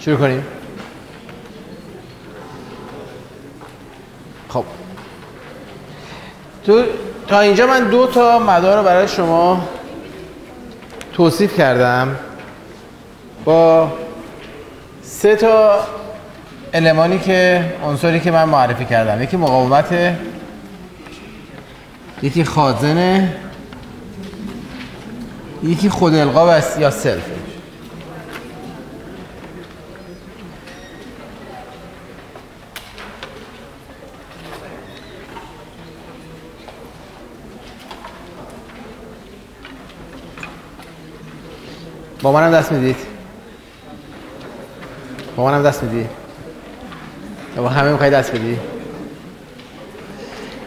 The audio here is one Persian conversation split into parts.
شروع کنیم. خب. تو تا اینجا من دو تا مدار رو برای شما توصیف کردم. با سه تا المانی که عنصری که من معرفی کردم. یکی مقاومت یکی خازنه یکی خود القا یا سلف. با منم دست می‌دید؟ با منم دست میدی؟ با همه می‌خوای دست بدی؟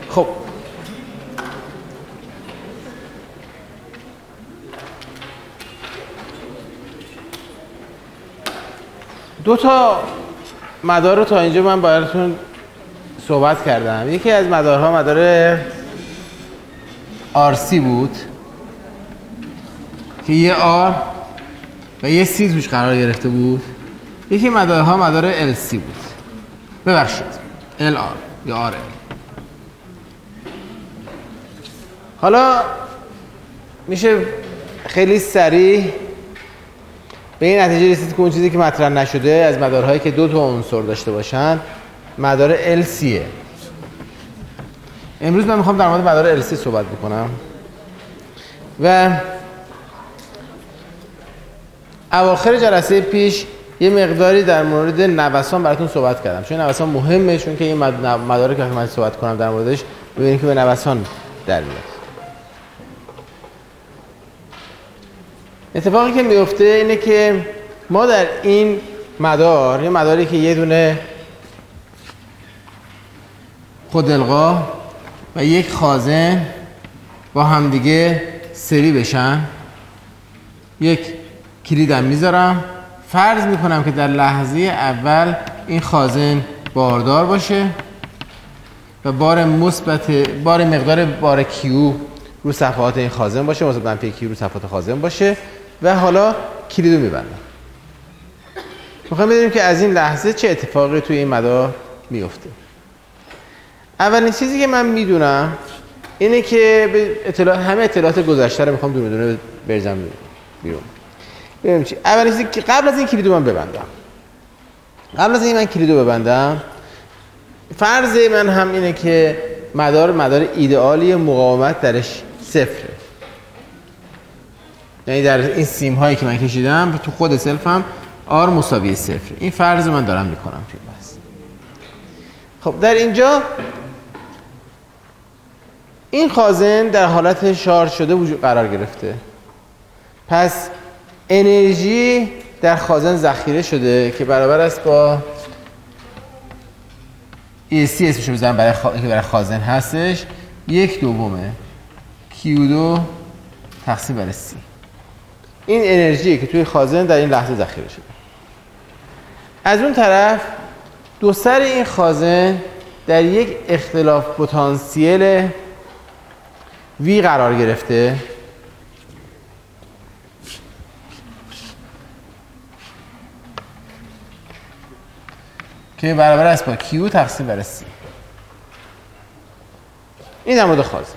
خب. دو تا مدار رو تا اینجا من براتون صحبت کردم. یکی از مدارها مدار آرسی بود. که یه آر و یه سی توش قرار گرفته بود. یکی مدارها مدار سی بود. ببخشید. آر یا آر حالا میشه خیلی سریع به این نتیجه رسید که اون چیزی که مطرح نشده از مدارهایی که دو تا عنصر داشته باشن مدار سیه امروز من می‌خوام در مورد مدار سی صحبت بکنم. و اواخر جلسه پیش یه مقداری در مورد نوسان براتون صحبت کردم. چون نوسان مهمه چون که این مدارک که من صحبت کنم در موردش ببینید که به نوسان در میاد. اتفاقی که میفته اینه که ما در این مدار یه مداری که یه دونه خودالقا و یک خازن با همدیگه سری بشن. یک کلیدم می‌ذارم. فرض می‌کنم که در لحظه اول این خازن باردار باشه و بار مثبت بار مقدار بار کیو رو صفحات این خازن باشه مثلا منفی کیو رو صفحات خازن باشه و حالا کلیدو میبندم. می‌خوام بدونیم که از این لحظه چه اتفاقی توی این مدار میفته اولین چیزی که من می‌دونم اینه که اطلاع همه اطلاعات گذشته رو می‌خوام دونه دونه برزم بیرون. ببینیم چی. اولین چیزی که قبل از این کلیدو من ببندم. قبل از این من کلیدو ببندم فرض من هم اینه که مدار مدار ایدئالی مقاومت درش صفره. یعنی در این سیم هایی که من کشیدم تو خود سلفم آر مساوی صفر. این فرض من دارم می‌کنم توی بحث. خب در اینجا این خازن در حالت شارژ شده وجود قرار گرفته. پس انرژی در خازن ذخیره شده که برابر است با EC اسمشو بزنم برای, خا... برای خازن هستش. یک دومه. Q2 تقسیم بر C. این انرژی که توی خازن در این لحظه ذخیره شده. از اون طرف دو سر این خازن در یک اختلاف پتانسیل V قرار گرفته. که برابر است با Q تقسیم بر C این در مورد خازن.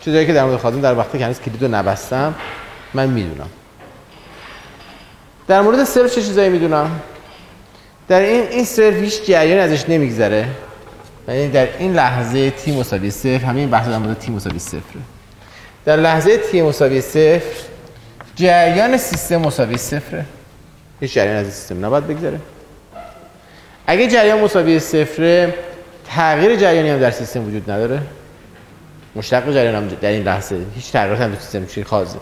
چیزایی که در مورد خازن در وقتی که هنوز کلید رو نبستم من می‌دونم. در مورد سلف چه چیزایی می‌دونم؟ در این این سلف هیچ جریانی ازش نمیگذره. یعنی در این لحظه تی مساوی صفر همین بحث در مورد تی مساوی صفره در لحظه تی مساوی صفر جریان سیستم مساوی صفره. هیچ جریان از سیستم نباید بگذره. اگه جریان مساوی صفره تغییر جریانی هم در سیستم وجود نداره. مشتق جریان هم در این لحظه هیچ تغییراتی هم در سیستم چی خاص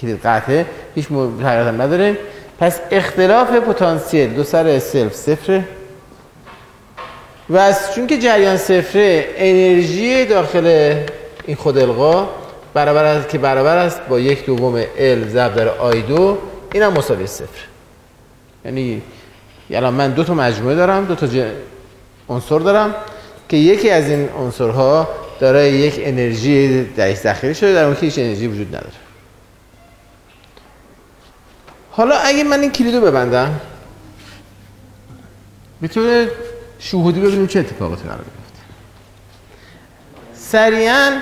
کلید قطعه هیچ تغییرات هم نداره. پس اختلاف پتانسیل دو سر سلف صفره. و از چون که جریان صفره انرژی داخل این خود القا برابر است که برابر است با یک دوم ال ضرب در آی دو این هم مساوی صفر. یعنی الان من دو تا مجموعه دارم دو تا عنصر دارم که یکی از این عنصرها دارای یک انرژی درش ذخیره شده در اون که انرژی وجود نداره. حالا اگه من این کلیدو ببندم طور شهودی ببینیم چه اتفاقاتی قرار بیفته سریعا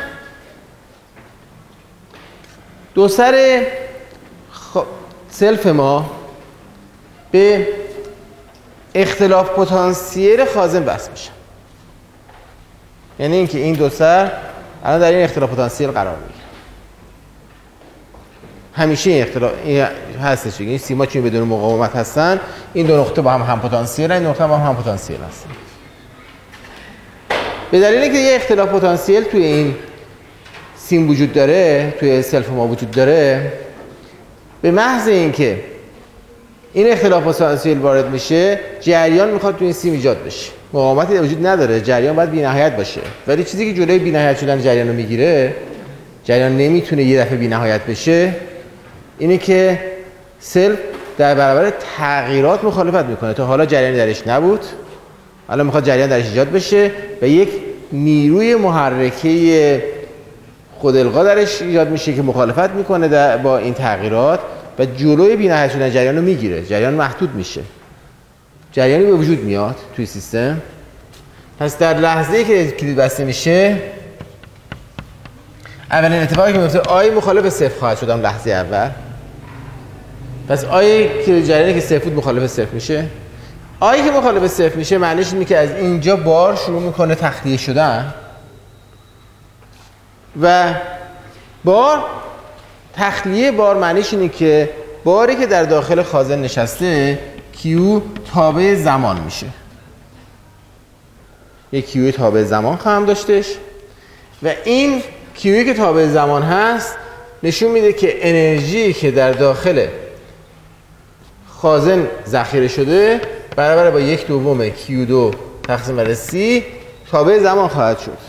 دو سر خ... سلف ما به اختلاف پتانسیل خازن بس میشه. یعنی اینکه این دو سر الان در این اختلاف پتانسیل قرار می‌گیره همیشه این اختلاف این هستش این سیما چون بدون مقاومت هستن این دو نقطه با هم هم پتانسیل این نقطه هم هم پتانسیل هستن. به دلیل اینکه یه اختلاف پتانسیل توی این سیم وجود داره توی سلف ما وجود داره به محض اینکه این اختلاف پتانسیل وارد میشه جریان می‌خواد توی این سیم ایجاد بشه. مقاومتی وجود نداره جریان باید بی‌نهایت باشه. ولی چیزی که جلوی بی‌نهایت شدن جریان رو می‌گیره جریان نمی‌تونه یه دفعه بی‌نهایت بشه اینه که سلف در برابر تغییرات مخالفت می‌کنه. تا حالا جریان درش نبود حالا می‌خواد جریان درش ایجاد بشه و یک نیروی محرکه خودالقا درش ایجاد میشه که مخالفت می‌کنه با این تغییرات. و جلوی بی‌نهایت شدن جریان رو می‌گیره. جریان محدود میشه. جریانی به وجود میاد توی سیستم. پس در لحظه که کلید بسته میشه اولین اتفاقی که میفته آی مخالف صفر خواهد شدم لحظه اول. پس آی که جریانی که صفر بود مخالف صفر میشه. آی که مخالف صفر میشه معنیش اینه که از اینجا بار شروع می‌کنه تخلیه شدن. و بار تخلیه بار معنیش اینه که باری که در داخل خازن نشسته کیو تابع زمان میشه. یک کیو تابع زمان خواهم داشتش و این کیوی که تابع زمان هست نشون میده که انرژی که در داخل خازن ذخیره شده برابر با یک دوم کیو دو تقسیم بر سی تابع زمان خواهد شد.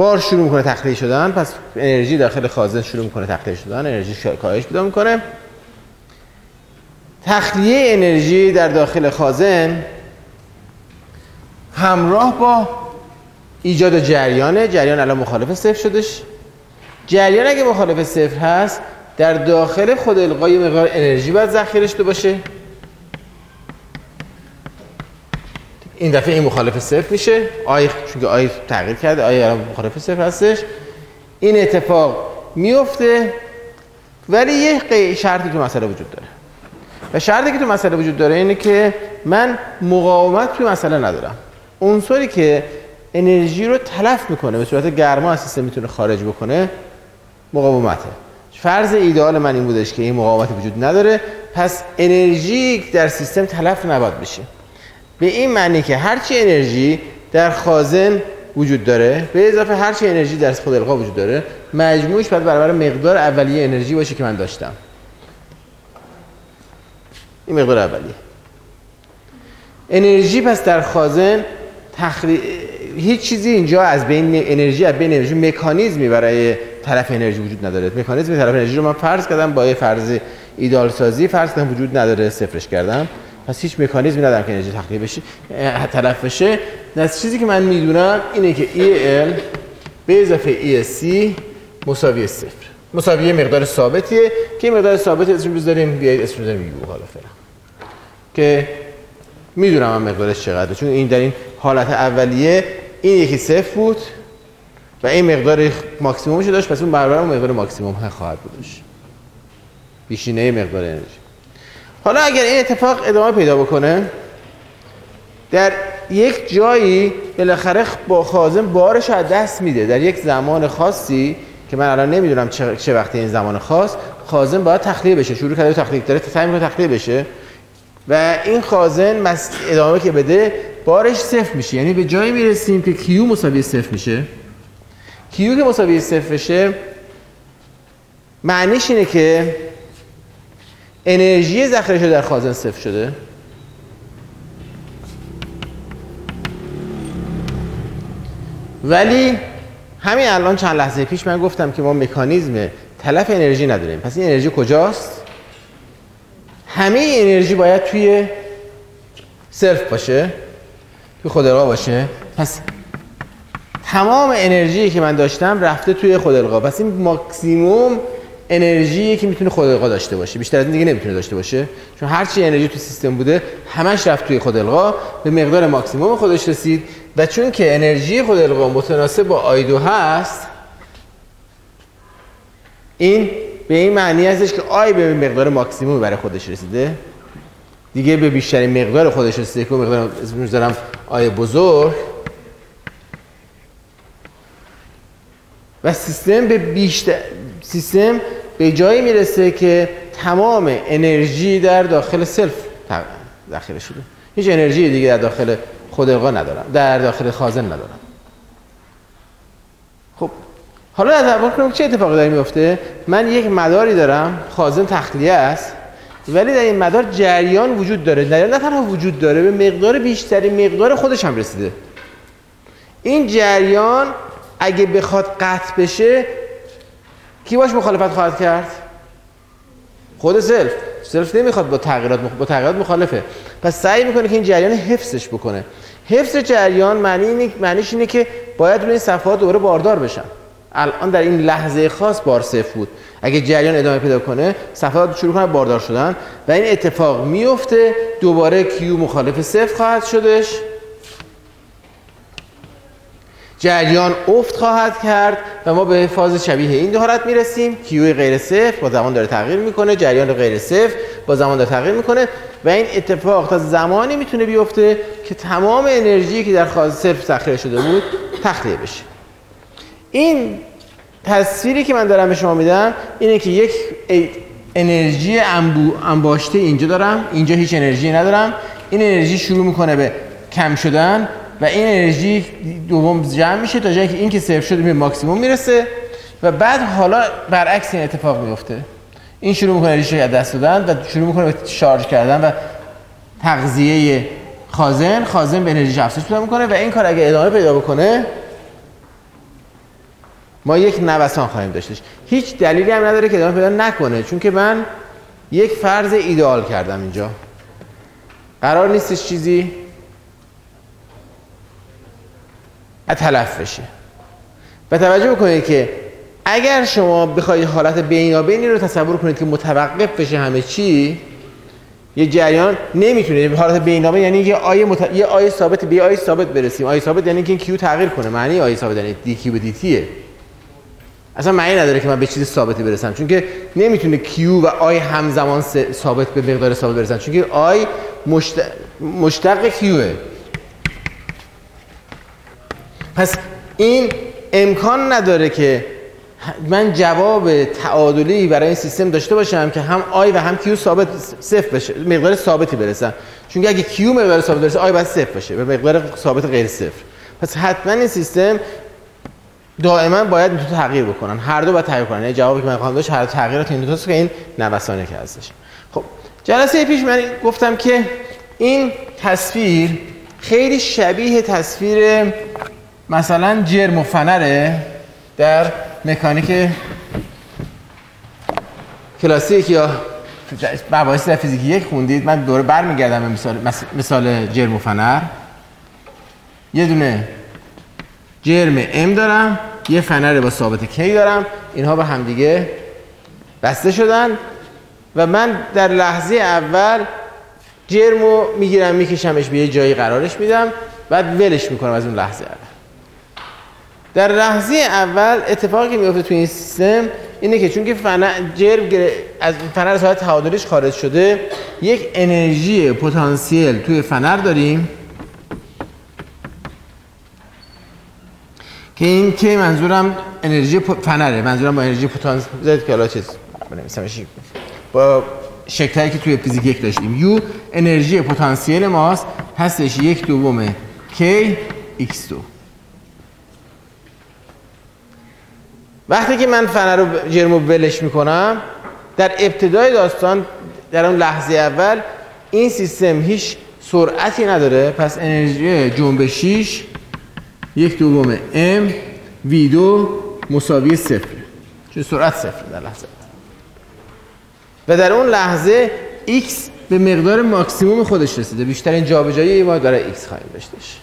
بار شروع می‌کنه تخلیه شدن پس انرژی داخل خازن شروع می‌کنه تخلیه شدن انرژی کاهش پیدا می‌کنه. تخلیه انرژی در داخل خازن همراه با ایجاد جریانه. جریان الان مخالف صفر شدش جریان اگه مخالف صفر هست در داخل خود القای مقدار انرژی باید ذخیره شده باشه. این دفعه این مخالف صفر میشه. آی چون آی تغییر کرده آی الان مخالف صفر هستش. این اتفاق میفته ولی یه شرطی تو مسئله وجود داره. و شرطی که تو مسئله وجود داره اینه که من مقاومت توی مسئله ندارم. عنصری که انرژی رو تلف می‌کنه به صورت گرما از سیستم می‌تونه خارج بکنه مقاومته. فرض ایدئال من این بودش که این مقاومت وجود نداره پس انرژی در سیستم تلف نباید بشه. به این معنی که هرچی انرژی در خازن وجود داره به اضافه هرچی انرژی در خود القا وجود داره مجموعش باید برابر مقدار اولیه انرژی باشه که من داشتم. این مقدار اولیه. انرژی پس در خازن تخری... هیچ چیزی اینجا از بین انرژی از بین انرژی مکانیزمی برای طرف انرژی وجود نداره. مکانیزم طرف انرژی رو من فرض کردم با یه فرض ایدال سازی فرض کردم وجود نداره صفرش کردم. پس هیچ مکانیزمی ندارم که انرژی تخلیه بشه تلف بشه. از چیزی که من می‌دونم اینه که EL به اضافه ESC مساوی صفر. مساوی مقدار ثابتیه که مقدار ثابتی اسمش بذاریم بیایید اسمش بذاریم یو حالا فعلا. که می‌دونم من مقدارش چقدره چون این در این حالت اولیه این یکی صفر بود و این مقدار ماکسیمومش داشت پس اون برابر مقدار ماکسیموم خواهد بودش بیشینه مقدار انرژی. حالا اگر این اتفاق ادامه پیدا بکنه در یک جایی بالاخره با خازن بارش از دست میده. در یک زمان خاصی که من الان نمی‌دونم چه, وقتی این زمان خاص خازن باید تخلیه بشه. شروع کرده تخلیه داره سعی می‌کنه تخلیه بشه. و این خازن ادامه که بده بارش صفر میشه. یعنی به جایی می‌رسیم که کیو مساوی صفر میشه. کیو که مساوی صفر بشه معنیش اینه که انرژی ذخیره شده در خازن صفر شده. ولی همین الان چند لحظه پیش من گفتم که ما مکانیزم تلف انرژی نداریم. پس این انرژی کجاست؟ همه انرژی باید توی صرف باشه. توی خودالقا باشه. پس تمام انرژی که من داشتم رفته توی خودالقا پس این ماکسیموم انرژی که می‌تونه خود داشته باشه. بیشتر از این دیگه نمی‌تونه داشته باشه. چون هر چی انرژی تو سیستم بوده همش رفت توی خود القا. به مقدار ماکسیموم خودش رسید. و چون که انرژی خود القا متناسب با آیدو هست این به این معنی هستش که آی به مقدار ماکسیموم برای خودش رسیده. دیگه به بیشترین مقدار خودش رسیده که مقدار می‌ذارم آی بزرگ. و سیستم به بیشتر سیستم به جایی می‌رسه که تمام انرژی در داخل سلف داخل شده. هیچ انرژی دیگه در داخل خود ندارم. در داخل خازن ندارم. خب حالا تصور کنیم چه اتفاقی داره میفته؟ من یک مداری دارم خازن تخلیه است ولی در این مدار جریان وجود داره. جریان نه تنها وجود داره به مقدار بیشترین مقدار خودش هم رسیده. این جریان اگه بخواد قطع بشه کی باش مخالفت خواهد کرد؟ خود سلف سلف نمی‌خواد با تغییرات با تغییرات مخالفه. پس سعی می‌کنه که این جریان حفظش بکنه. حفظ جریان معنی اینه معنیش اینه که باید روی این صفحات دوباره باردار بشن. الان در این لحظه خاص بار صفر بود. اگه جریان ادامه پیدا کنه صفحات شروع کنه باردار شدن و این اتفاق میفته دوباره کیو مخالف صفر خواهد شدش؟ جریان افت خواهد کرد و ما به فاز شبیه این دو حالت می‌رسیم. کیو غیر صفر با زمان داره تغییر می‌کنه جریان غیر صفر با زمان داره تغییر می‌کنه و این اتفاق تا زمانی می‌تونه بیفته که تمام انرژی که در فاز صفر ذخیره شده بود تخلیه بشه. این تصویری که من دارم به شما میدم اینه که یک انرژی انباشته اینجا دارم. اینجا هیچ انرژی ندارم. این انرژی شروع می‌کنه به کم شدن. و این انرژی دوم جمع میشه تا جایی که این که صفر شده به ماکسیموم می‌رسه و بعد حالا برعکس این اتفاق میفته. این شروع می‌کنه انرژی از دست دادن و شروع می‌کنه به شارژ کردن و تغذیه خازن خازن به انرژی افزایش پیدا می‌کنه و این کار اگه ادامه پیدا بکنه ما یک نوسان خواهیم داشتش. هیچ دلیلی هم نداره که ادامه پیدا نکنه چون که من یک فرض ایدئال کردم اینجا. قرار نیستش چیزی تلف بشه. و توجه بکنید که اگر شما بخواید حالت بینابینی رو تصور کنید که متوقف بشه همه چی یه جریان نمی‌تونه. حالت بینابین یعنی یه آی مت... یه آی ثابت به آی ثابت برسیم. آی ثابت یعنی که این کیو تغییر کنه. معنی آی ثابت یعنی دی کیو به دی تیه. اصلا معنی نداره که من به چیز ثابتی برسم. چون که نمی‌تونه کیو و آی همزمان ثابت به مقدار ثابت برسن. چون که آی مشت... مشتق کیوه. پس این امکان نداره که من جواب تعادلی برای این سیستم داشته باشم که هم آی و هم کیو ثابت صفر بشه مقدار ثابتی برسن. چون اگه کیو مقدار ثابت برسه آی باید صفر بشه به مقدار ثابت غیر صفر. پس حتما این سیستم دائما باید می‌تونه تغییر بکنن. هر دو باید تغییر کنن. یعنی جوابی که من خواهم داشت هر تغییرات این دو که این نوسانه که هستش. خب جلسه پیش من گفتم که این تصویر خیلی شبیه تصویر مثلا جرم و فنره در مکانیک کلاسیک یا مباحث در فیزیک یک خوندید من دوره برمیگردم به مثال مثال جرم و فنر. یه دونه جرم M دارم یه فنر با ثابت K دارم اینها به همدیگه بسته شدن و من در لحظه اول جرمو می‌گیرم میکشمش به یه جایی قرارش میدم بعد ولش می‌کنم از اون لحظه اول. در لحظه اول اتفاقی که میفته تو این سیستم اینه که چون که فنر جرم از فنر ساعت تعادلیش خارج شده یک انرژی پتانسیل توی فنر داریم که این که منظورم انرژی فنره منظورم با انرژی پتانسیل که حالا چیز با شکلی که توی فیزیک یک داشتیم. یو انرژی پتانسیل ماست هستش یک دوم k x2 وقتی که من فنر رو جرمو ولش می‌کنم در ابتدای داستان در اون لحظه اول این سیستم هیچ سرعتی نداره. پس انرژی جنبشیش یک دوم m v2 مساوی صفر. چون سرعت صفر در لحظه. و در اون لحظه x به مقدار ماکسیموم خودش رسیده. بیشترین جابجایی ما برای x خواهیم داشتش.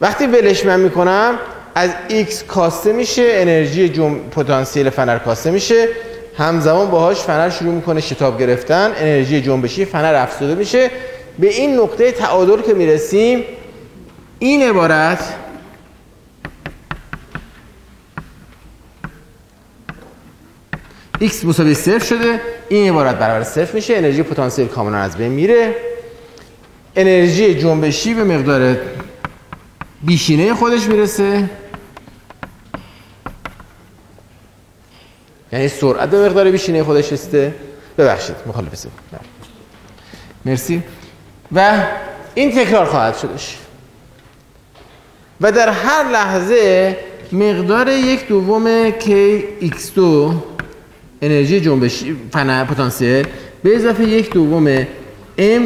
وقتی ولش من می‌کنم از x کاسته میشه انرژی جم... پتانسیل فنر کاسته میشه. همزمان باهاش فنر شروع می‌کنه شتاب گرفتن انرژی جنبشی فنر افزوده میشه. به این نقطه تعادل که می‌رسیم این عبارت x مساوی صفر شده. این عبارت برابر صفر میشه. انرژی پتانسیل کاملا از بین میره. انرژی جنبشی به مقدار بیشینه خودش می‌رسه. یعنی سرعت به مقدار بیشینه خودش رسیده. ببخشید مخالف مرسی. و این تکرار خواهد شدش. و در هر لحظه مقدار یک دوم k x2 انرژی جنبشی فن پتانسیل به اضافه یک دوم m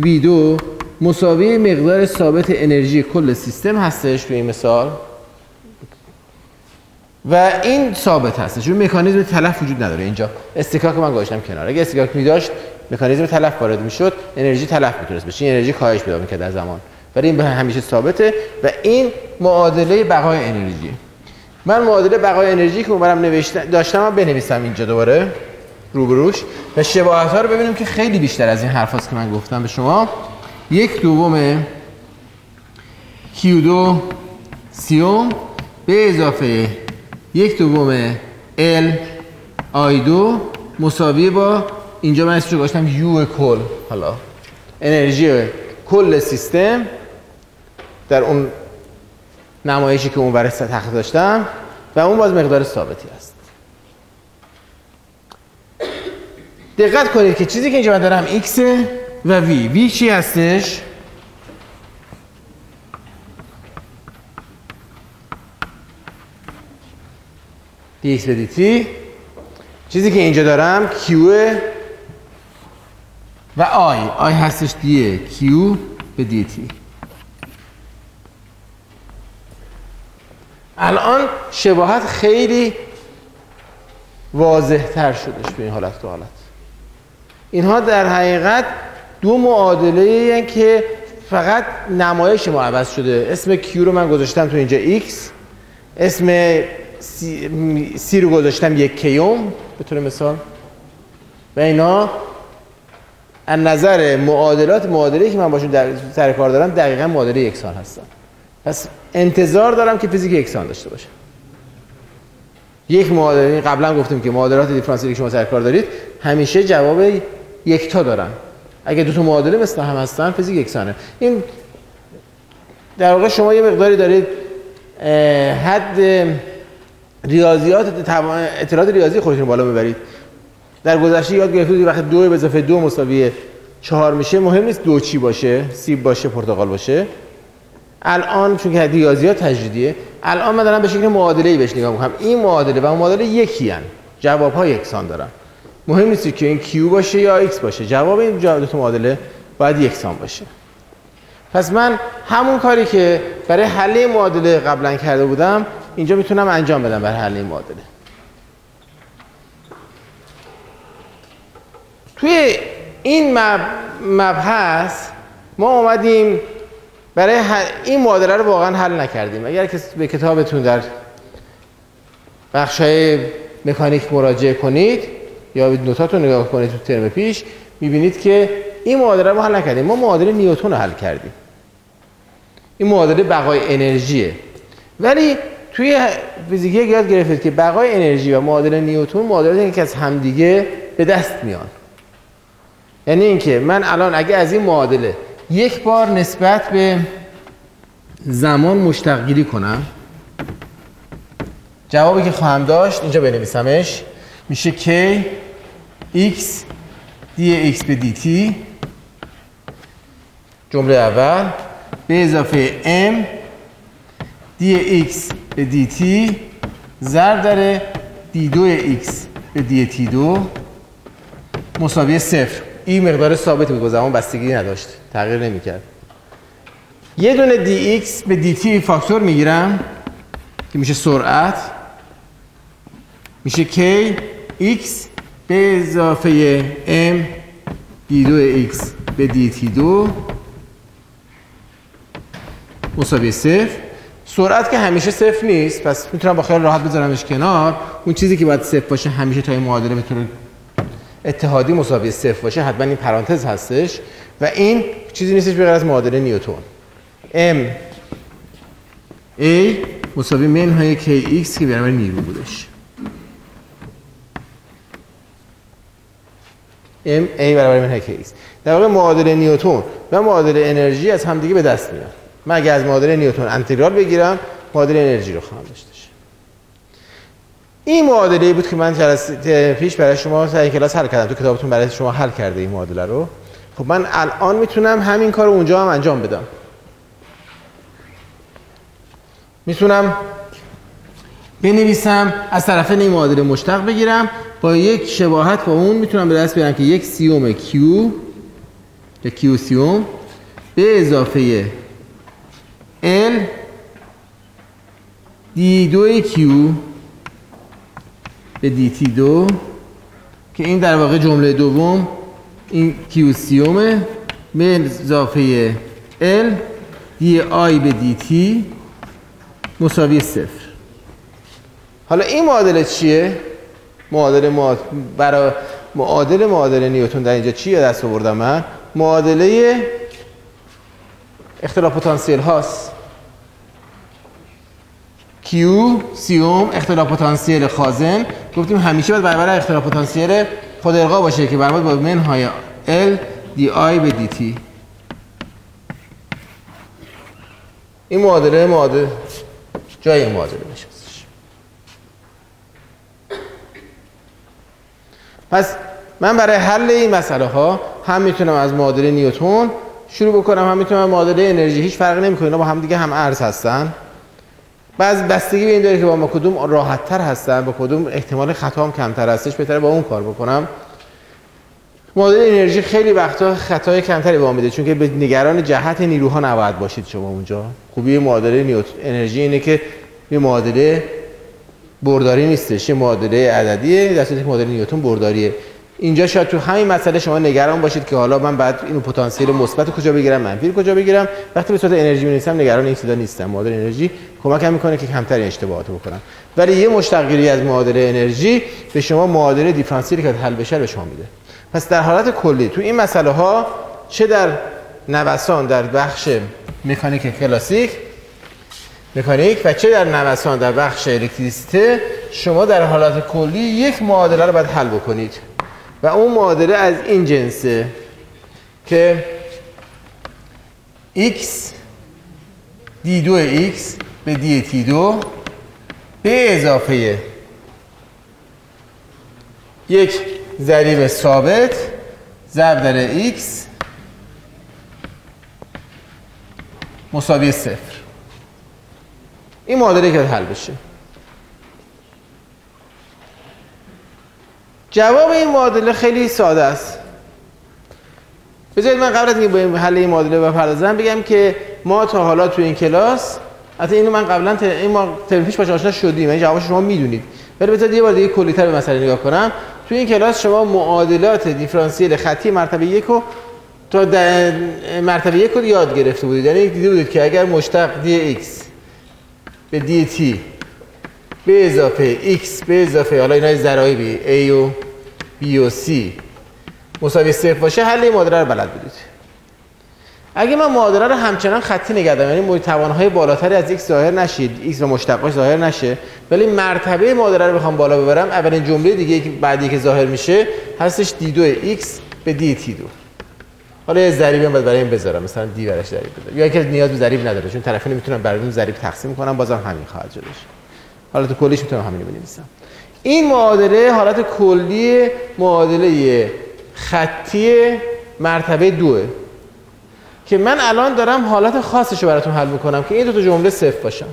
v2 مساوی مقدار ثابت انرژی کل سیستم هستش تو این مثال. و این ثابت هستش. اون مکانیزم تلف وجود نداره. اینجا استکاک من گذاشتم کنار. اگه استکاک می داشت مکانیزم تلف وارد می‌شد انرژی تلف می‌تونست بشه. انرژی کاهش پیدا می‌کرد در زمان. ولی این همیشه ثابته و این معادله بقای انرژی. من معادله بقای انرژی که اونورم نوشتم داشتم من بنویسم اینجا دوباره روبروش. و شباهت ها رو ببینیم که خیلی بیشتر از این حرف که من گفتم به شما. یک دوم Q2 سیوم به اضافه یک دوم L I2 مساوی با اینجا من اسمش گذاشتم U کل. حالا انرژی کل سیستم در اون نمایشی که اون برای تخت داشتم و اون باز مقدار ثابتی است. دقت کنید که چیزی که اینجا من دارم x و v v چی هستش؟ dx به dt چیزی که اینجا دارم q و i i هستش دیه q به dt الان شباهت خیلی واضح تر شدش به این حالت تو حالت. اینها در حقیقت دو معادله که فقط نمایش ما عوض شده. اسم Q رو من گذاشتم تو اینجا X. اسم C, رو گذاشتم یک کیوم به طور مثال. و اینا. از نظر معادلات معادله که من باشون در سر کار دارم دقیقا معادله یکسان هستن. پس انتظار دارم که فیزیک یکسان داشته باشه. یک معادله قبلا گفتیم که معادلات دیفرانسیلی که شما سر کار دارید همیشه جواب یکتا دارن. اگه دو تا معادله مثل هم هستن فیزیک یکسانه. این در واقع شما یه مقداری دارید حد ریاضیات اطلاعات ریاضی خودتون بالا می‌برید در گذشته یاد گرفتید وقتی دو به اضافه دو مساوی چهار میشه مهم نیست دو چی باشه سیب باشه پرتقال باشه. الان چون که ریاضیات تجدیدیه الان من دارم به شکل معادله ای بهش نگاه می‌کنم. این معادله و معادله یکی هن. جواب ها یکسان دارن. مهم نیست که این Q باشه یا X باشه. جواب این دو تا معادله باید یکسان باشه. پس من همون کاری که برای حل معادله قبلا کرده بودم اینجا می‌تونم انجام بدم برای حل معادله. توی این مبحث ما اومدیم برای این معادله رو واقعا حل نکردیم. اگر که به کتابتون در بخش های مکانیک مراجعه کنید یا به نوتاتون نگاه کنید تو ترم پیش می‌بینید که این معادله رو حل نکردیم. ما معادله نیوتون رو حل کردیم. این معادله بقای انرژیه. ولی توی فیزیکی یاد گرفتید که بقای انرژی و معادله نیوتون معادلاتی که از همدیگه به دست میان. یعنی اینکه من الان اگه از این معادله یک بار نسبت به زمان مشتق گیری کنم جوابی که خواهم داشت اینجا بنویسمش. میشه k x dx به dt جمله اول. به اضافه m dx به dt ضرب در d2x به dt2 مساوی صفر. این مقدار ثابت بود زمان بستگی نداشت. تغییر نمی‌کرد. یه دونه dx به dt فاکتور می‌گیرم که میشه سرعت. میشه k x به اضافه m d2x به dt2 مساوی صفر. سرعت که همیشه صفر نیست پس می‌تونم با خیال راحت بذارمش کنار. اون چیزی که باید صفر باشه همیشه تا این معادله بتونه اتحادی مساوی صفر باشه. حتما این پرانتز هستش. و این چیزی نیستش بغیر از معادله نیوتن. M A مساوی منهای KX که برابر نیرو بودش. M A برابر منهای KX در واقع معادله نیوتن و معادله انرژی از همدیگه به دست میاد من اگه از معادله نیوتن انتگرال بگیرم معادله انرژی رو خواهم داشتش این معادله بود که من جلسه پیش برای شما سر کلاس حل کردم. تو کتابتون برای شما حل کرده این معادله رو. خب من الان می‌تونم همین کار رو اونجا هم انجام بدم. می‌تونم بنویسم از طرف این معادله مشتق بگیرم. با یک شباهت با اون می‌تونم به دست بیارم که یک سیوم Q یا Q سیوم به اضافه L D2 Q به DT2 که این در واقع جمله دوم این Q سیومه به اضافه L دی آی به دی تی مساوی صفر حالا این معادله چیه؟ معادله معادله برای معادله معادله نیوتن در اینجا چیه دست آوردم من؟ معادله اختلاف پتانسیل هاست. Q سیوم اختلاف پتانسیل خازن. گفتیم همیشه باید برابر اختلاف پتانسیل خود القا باشه که برابر با منهای L دی آی به دی تی. این معادله معادله جای معادله نشستش پس من برای حل این مسئله ها هم می‌تونم از معادله نیوتن شروع بکنم هم می‌تونم معادله انرژی هیچ فرقی نمی‌کنه اینا با هم دیگه هم ارز هستن. بعض بستگی به این داره که با ما کدوم راحت تر هستن با کدوم احتمال خطا هم کمتر هستش بهتره با اون کار بکنم. معادله انرژی خیلی وقتا خطای کمتری با میده چون که به نگران جهت نیروها نباید باشید شما اونجا. خوبی معادله انرژی اینه که یه معادله برداری نیستش یه معادله عددیه در صورتی که معادله نیوتن برداریه. اینجا شاید تو همین مسئله شما نگران باشید که حالا من بعد اینو پتانسیل مثبت کجا بگیرم منفی کجا بگیرم. وقتی به صورت انرژی می‌نویسم نگران این چیزا نیستم. معادله انرژی کمکم می‌کنه که کمتر اشتباهات بکنم. ولی یه مشتقگیری از معادله انرژی به شما معادله دیفرانسیلی که حل بشه به شما میده. پس در حالت کلی تو این مسئله ها چه در نوسان در بخش مکانیک کلاسیک مکانیک و چه در نوسان در بخش الکتریسیته شما در حالت کلی یک معادله رو باید حل بکنید. و اون معادله از این جنسه که x d2x به dt2 به اضافه یک ضریب ثابت ضرب در x مساوی صفر. این معادله که حل بشه. جواب این معادله خیلی ساده است. بذارید من قبل از اینکه حل این معادله بپردازم بگم که ما تا حالا تو این کلاس حتی اینو من قبلا این ما پیش باش آشنا شدیم این جوابش شما می‌دونید. ولی بذارید یه بار دیگه کلی‌تر به مسئله نگاه کنم. تو این کلاس شما معادلات دیفرانسیل خطی مرتبه یک رو تا مرتبه یک رو یاد گرفته بودید. یعنی دیده بودید که اگر مشتق دی x به دی تی به اضافه x به اضافه حالا اینا ضرایبی. A و b و c. مساوی صفر باشه حل این معادله رو بلد بودید. اگه من معادله رو همچنان خطی نگه دارم یعنی توانهای بالاتری از x ظاهر نشید x و مشتقاش ظاهر نشه ولی مرتبه معادله رو بخوام بالا ببرم اولین جمله دیگه بعدی که ظاهر میشه هستش d2 x به dt2 حالا یه ضریبی هم برای این بذارم. مثلا دی براش ضریب بذارم. یا اینکه نیاز به ضریب نداره چون طرفین می‌تونن برای اون ضریب تقسیم کنم بازم همین خواهد شدش حالا تو کلیش می‌تونم همین بنویسم. این معادله حالت کلی معادله خطی مرتبه دوه که من الان دارم حالت خاصش رو براتون حل می‌کنم که این دو تا جمله صفر باشن.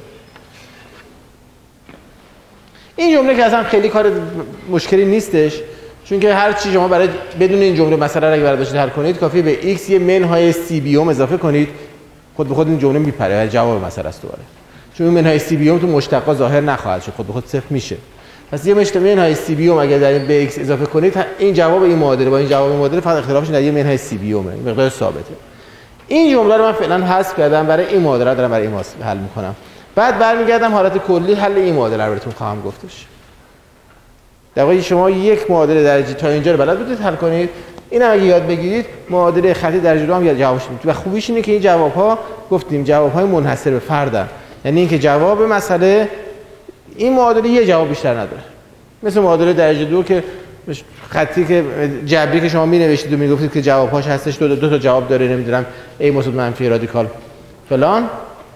این جمله که اصلا خیلی کار مشکلی نیستش. چون که هر چی شما برای بدون این جمله رو اگه برداشتید حل کنید کافی به x یه منهای سی بیوم اضافه کنید. خود به خود این جمله میپره جواب مسئله است دوباره. چون این منهای سی بیوم تو مشتقا ظاهر نخواهد شد. خود به خود صفر میشه. پس یه مشت منهای سی بیوم اگر در این به x اضافه کنید این جواب این معادله با این جواب این معادله فقط اختلافش در یه منهای سی بیومه مقدار ثابته. این جمله رو من فعلا حذف کردم برای این معادله دارم برای این حل می‌کنم. بعد برمیگردم حالت کلی حل این معادله رو براتون خواهم گفتش. در واقع شما یک معادله درجه تا اینجا رو بلد بودید حل کنید. این اگه یاد بگیرید معادله خطی درجه دو هم یاد جوابش می‌دید. و خوبیش اینه که این جواب ها گفتیم جواب های منحصر به فردن یعنی اینکه جواب مسئله این معادله یه جواب بیشتر نداره. مثل معادله درجه دو که خطی که جبری که شما می نوشتید و می گفتید که جوابهاش هستش دو, دو تا جواب داره نمی‌دونم ای مثبت منفی رادیکال فلان.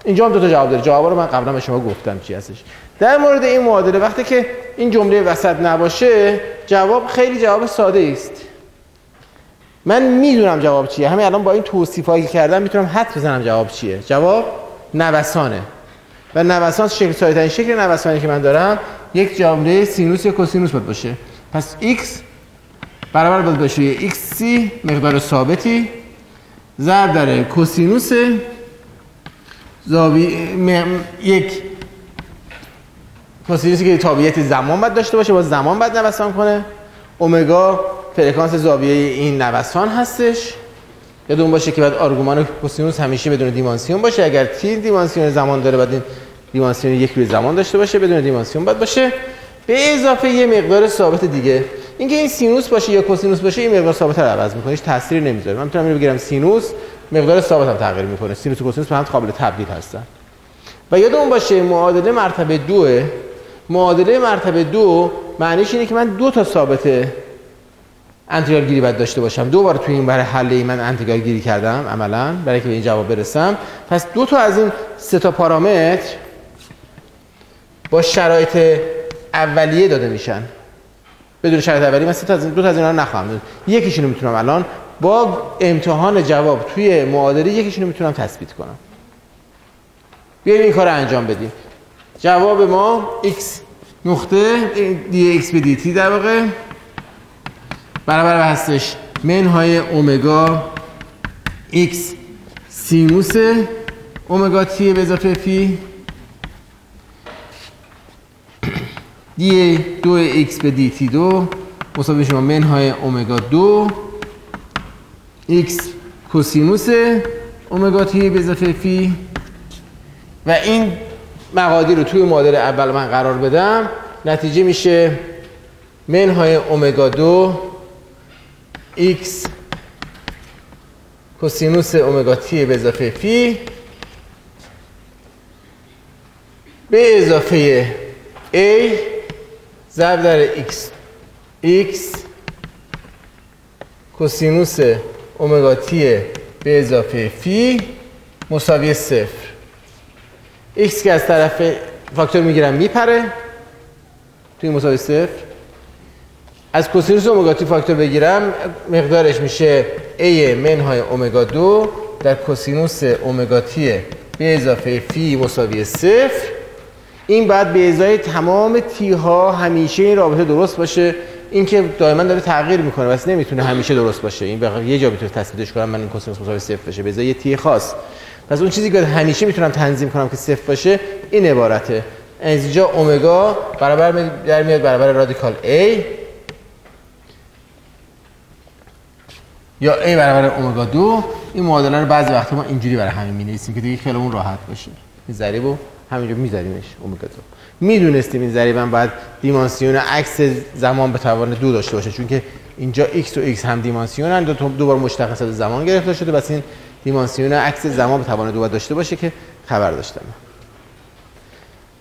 اینجا هم دو تا جواب داره. جواب رو من قبلا به شما گفتم چی هستش. در مورد این معادله وقتی که این جمله وسط نباشه جواب خیلی جواب ساده است. من می‌دونم جواب چیه. همین الان با این توصیفایی که کردم می‌تونم حد بزنم جواب چیه. جواب نوسانه. و نوسان شکل سایه شکل نوسانی که من دارم یک جمله سینوس یا کوسینوس باید باشه. پس x برابر باید باشه. یه x مقدار ثابتی. ضرب در کوسینوس زاویه یک کوسینوسی که تابعیت زمان باید داشته باشه با زمان باید نوسان کنه. اومگا فرکانس زاویه این نوسان هستش. یادون باشه که بعد آرگومان کوسینوس همیشه بدون دیمانسیون باشه. اگر تی دیمانسیون زمان داره بعد این دیمانسیون یک روی زمان داشته باشه بدون دیمانسیون باید باشه. به اضافه یه مقدار ثابت دیگه. اینکه این سینوس باشه یا کوسینوس باشه این مقدار ثابت رو عوض می‌کنه. هیچ تأثیری نمی‌ذاره. من می‌تونم اینو بگیرم سینوس مقدار ثابت هم تغییر می‌کنه. سینوس و کوسینوس به هم قابل تبدیل هستن. و یادمون باشه معادله مرتبه دوه. معادله مرتبه دو معنیش اینه که من دو تا ثابت انتگرال گیری باید داشته باشم. دو بار توی این برای حل ای من انتگرال گیری کردم عملا برای که به این جواب برسم. پس دو تا از این سه تا پارامتر با شرایط اولیه داده میشن. بدون شرط اولیه من سه تا از دو تا از اینا رو نخواهم داد یکیشون رو می‌تونم الان با امتحان جواب توی معادله یکیشون رو می‌تونم تثبیت کنم. بیایم این کار انجام بدیم. جواب ما x. نقطه. dx به dt در واقع. برابر هستش. منهای اومگا x. سینوس اومگا تی به اضافه فی دی دو ایکس به دی تی دو. مساوی شما منهای اومگا دو. ایکس کوسینوس اومگا تی به اضافه فی و این مقادیر رو توی معادله اول من قرار بدم. نتیجه میشه منهای اومگا دو ایکس کوسینوس اومگا تی به اضافه فی. به اضافه A ضرب در x x کوسینوس اومگا تی به اضافه فی مساوی صفر. X که از طرف فاکتور می‌گیرم میپره توی مساوی صفر. از کوسینوس اومگا تی فاکتور بگیرم مقدارش میشه a منهای اومگا دو در کوسینوس اومگا تی به اضافه فی مساوی صفر. این بعد به ازای تمام تی ها همیشه این رابطه درست باشه. این که دائما داره تغییر می‌کنه بس نمی‌تونه همیشه درست باشه. این به یه جا می‌تونه تثبیتش کنم من این کوسینوس مساوی صفر بشه. به ازای تی خاص. پس اون چیزی که همیشه می‌تونم تنظیم کنم که صفر باشه این عبارته. از اینجا اومگا برابر در میاد برابر رادیکال A. یا A برابر اومگا دو. این معادله رو بعضی وقتا ما اینجوری برای همین می‌نویسیم که دیگه خیلی اون راحت باشه. این ضریبو همینجا میذاریمش اومگا دو. می‌دونستیم این ضریب هم باید دیمانسیون عکس زمان به توان دو داشته باشه چون که اینجا x و x هم دیمانسیون دو, دو بار مشتقات زمان گرفته شده. بس این دیمانسیون عکس زمان به توان دو داشته باشه که خبر داشتم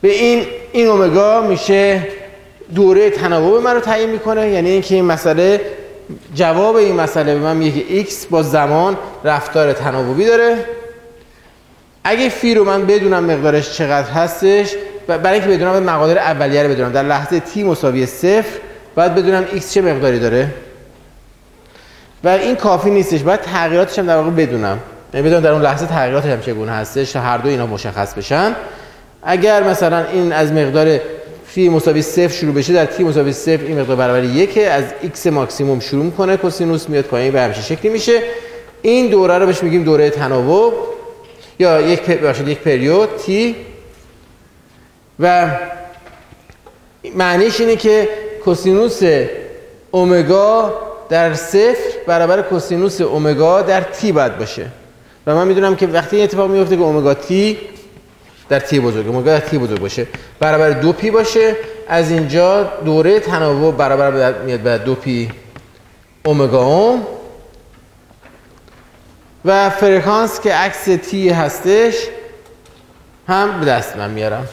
به این این اومگا میشه دوره تناوب من رو تعیین می‌کنه. یعنی اینکه این مسئله جواب این مسئله به من میگه x با زمان رفتار تناوبی داره. اگه فی رو من بدونم مقدارش چقدر هستش برای اینکه بدونم مقادیر اولیه رو بدونم. در لحظه تی مساوی صفر باید بدونم x چه مقداری داره. و این کافی نیستش. باید تغییراتش هم در واقع بدونم. یعنی بدونم در اون لحظه تغییرات هم چگونه هستش هر دو اینا مشخص بشن. اگر مثلا این از مقدار فی مساوی صفر شروع بشه در تی مساوی صفر این مقدار برابر یکه از x ماکسیموم شروع می‌کنه کوسینوس میاد پایین به همچین شکلی میشه. این دوره رو بهش میگیم دوره تناوب یا یک باشید یک پریود تی و معنیش اینه که کوسینوس اومگا در صفر برابر کوسینوس اومگا در تی باید باشه. و من می‌دونم که وقتی این اتفاق میفته که اومگا تی در تی بزرگ اومگا در تی بزرگ باشه برابر دو پی باشه. از اینجا دوره تناوب برابر میاد به دو پی اومگا اوم. و فرکانس که عکس تی هستش هم به دست من میارم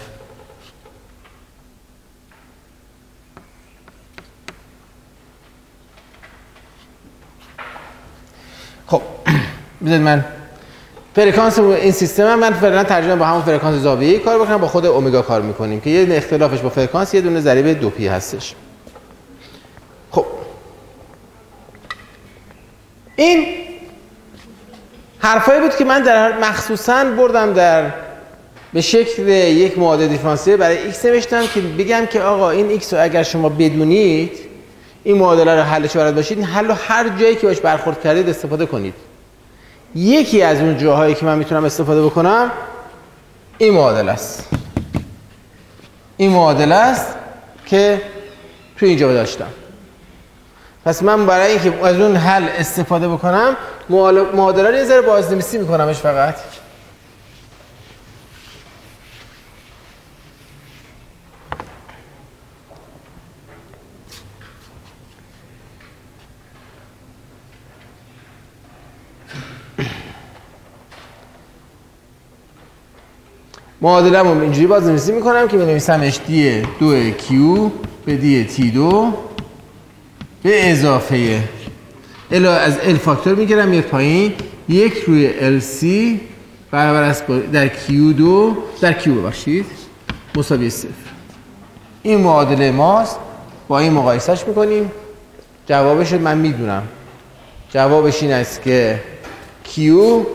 خب بذارید من فرکانس این سیستم من فعلا ترجیحا با همون فرکانس زاویه‌ای کار بکنم با خود اومگا کار می‌کنیم که یه اختلافش با فرکانس یه دونه ضریب دو پی هستش. خب. این حرفایی بود که من در مخصوصا بردم در به شکل یک معادله دیفرانسیل برای x نوشتم که بگم که آقا این x رو اگر شما بدونید این معادله رو حلش برات باشید این حل رو هر جایی که باش برخورد کردید استفاده کنید. یکی از اون جاهایی که من می‌تونم استفاده بکنم این معادله است. این معادله است که تو اینجا داشتم پس من برای اینکه از اون حل استفاده بکنم معادله رو یه ذره بازنویسی میکنمش فقط. معادله رو اینجوری بازنویسی می‌کنم که بنویسمش دی دو کیو به دی تی دو به اضافه الا از ال فاکتور می‌گیرم میاد پایین. یک روی ال سی برابر است در کیو دو در کیو ببخشید. مساوی صفر. این معادله ماست. با این مقایسهش می‌کنیم. جوابش من می‌دونم. جوابش این است که کیو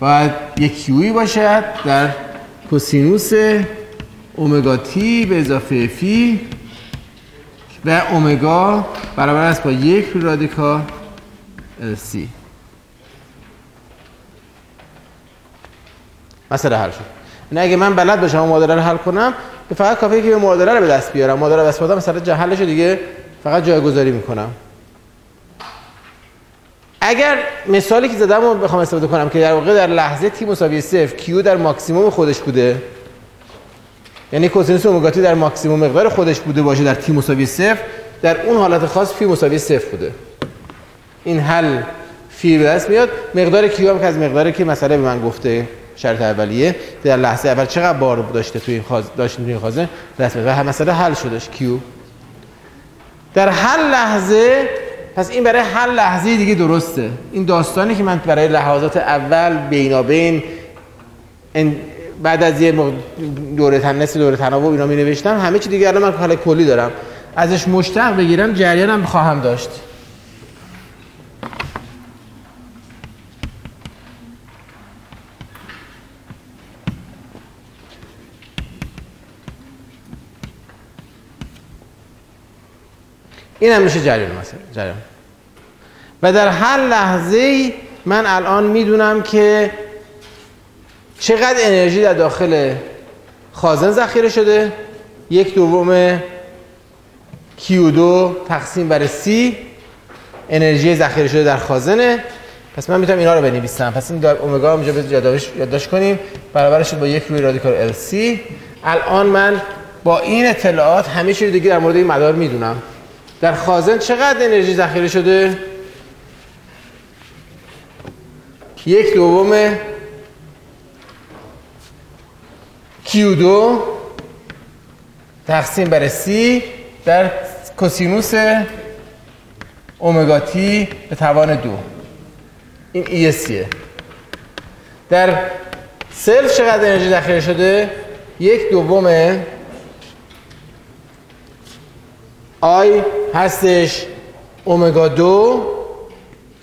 باید یک کیوی باشد در کوسینوس اومگا تی به اضافه فی و اومگا برابر است با یک رادیکال سی مسئله حل شد. نه اگه من بلد باشم اون معادله رو حل کنم فقط کافیه که به معادله رو به دست بیارم. معادله رو دست بیارم مثلا حلش دیگه فقط جایگذاری می‌کنم. اگر مثالی که زدم رو بخوام استفاده کنم که در واقع در لحظه تی مساوی صفر کیو در ماکسیموم خودش بوده؟ یعنی کوسینوس اومگا در ماکسیموم مقدار خودش بوده باشه در تی مساوی صفر در اون حالت خاص فی مساوی صفر بوده. این حل فی به دست میاد. مقدار کیو هم که از مقداری که مسئله به من گفته شرط اولیه در لحظه اول چقدر بار داشته توی این خاز داشتیم توی این خازه؟ دست و مسئله حل شدش. کیو؟ در هر لحظه پس این برای هر لحظه دیگه درسته. این داستانی که من برای لحظات اول بینابین بعد از یه دوره تنس دوره تناوب اینا می نوشتم همه چی دیگه الان من حال کلی دارم. ازش مشتق بگیرم جریانم خواهم داشت. این هم میشه جریان مثلا جریان. و در هر لحظه من الان می‌دونم که چقدر انرژی در داخل خازن ذخیره شده. یک دوم Q2 تقسیم بر C انرژی ذخیره شده در خازنه. پس من می‌تونم اینا رو بنویسم. پس این اومگا هم اینجا یادداشت کنیم. برابرش با یک روی رادیکال LC الان من با این اطلاعات همه چیز دیگه در مورد این مدار می‌دونم. در خازن چقدر انرژی ذخیره شده؟ یک دوم Q2 تقسیم بر C در کوسینوس اومگا تی به توان دو. این ESCه در سلف چقدر انرژی ذخیره شده؟ یک دوم آی هستش اومگا دو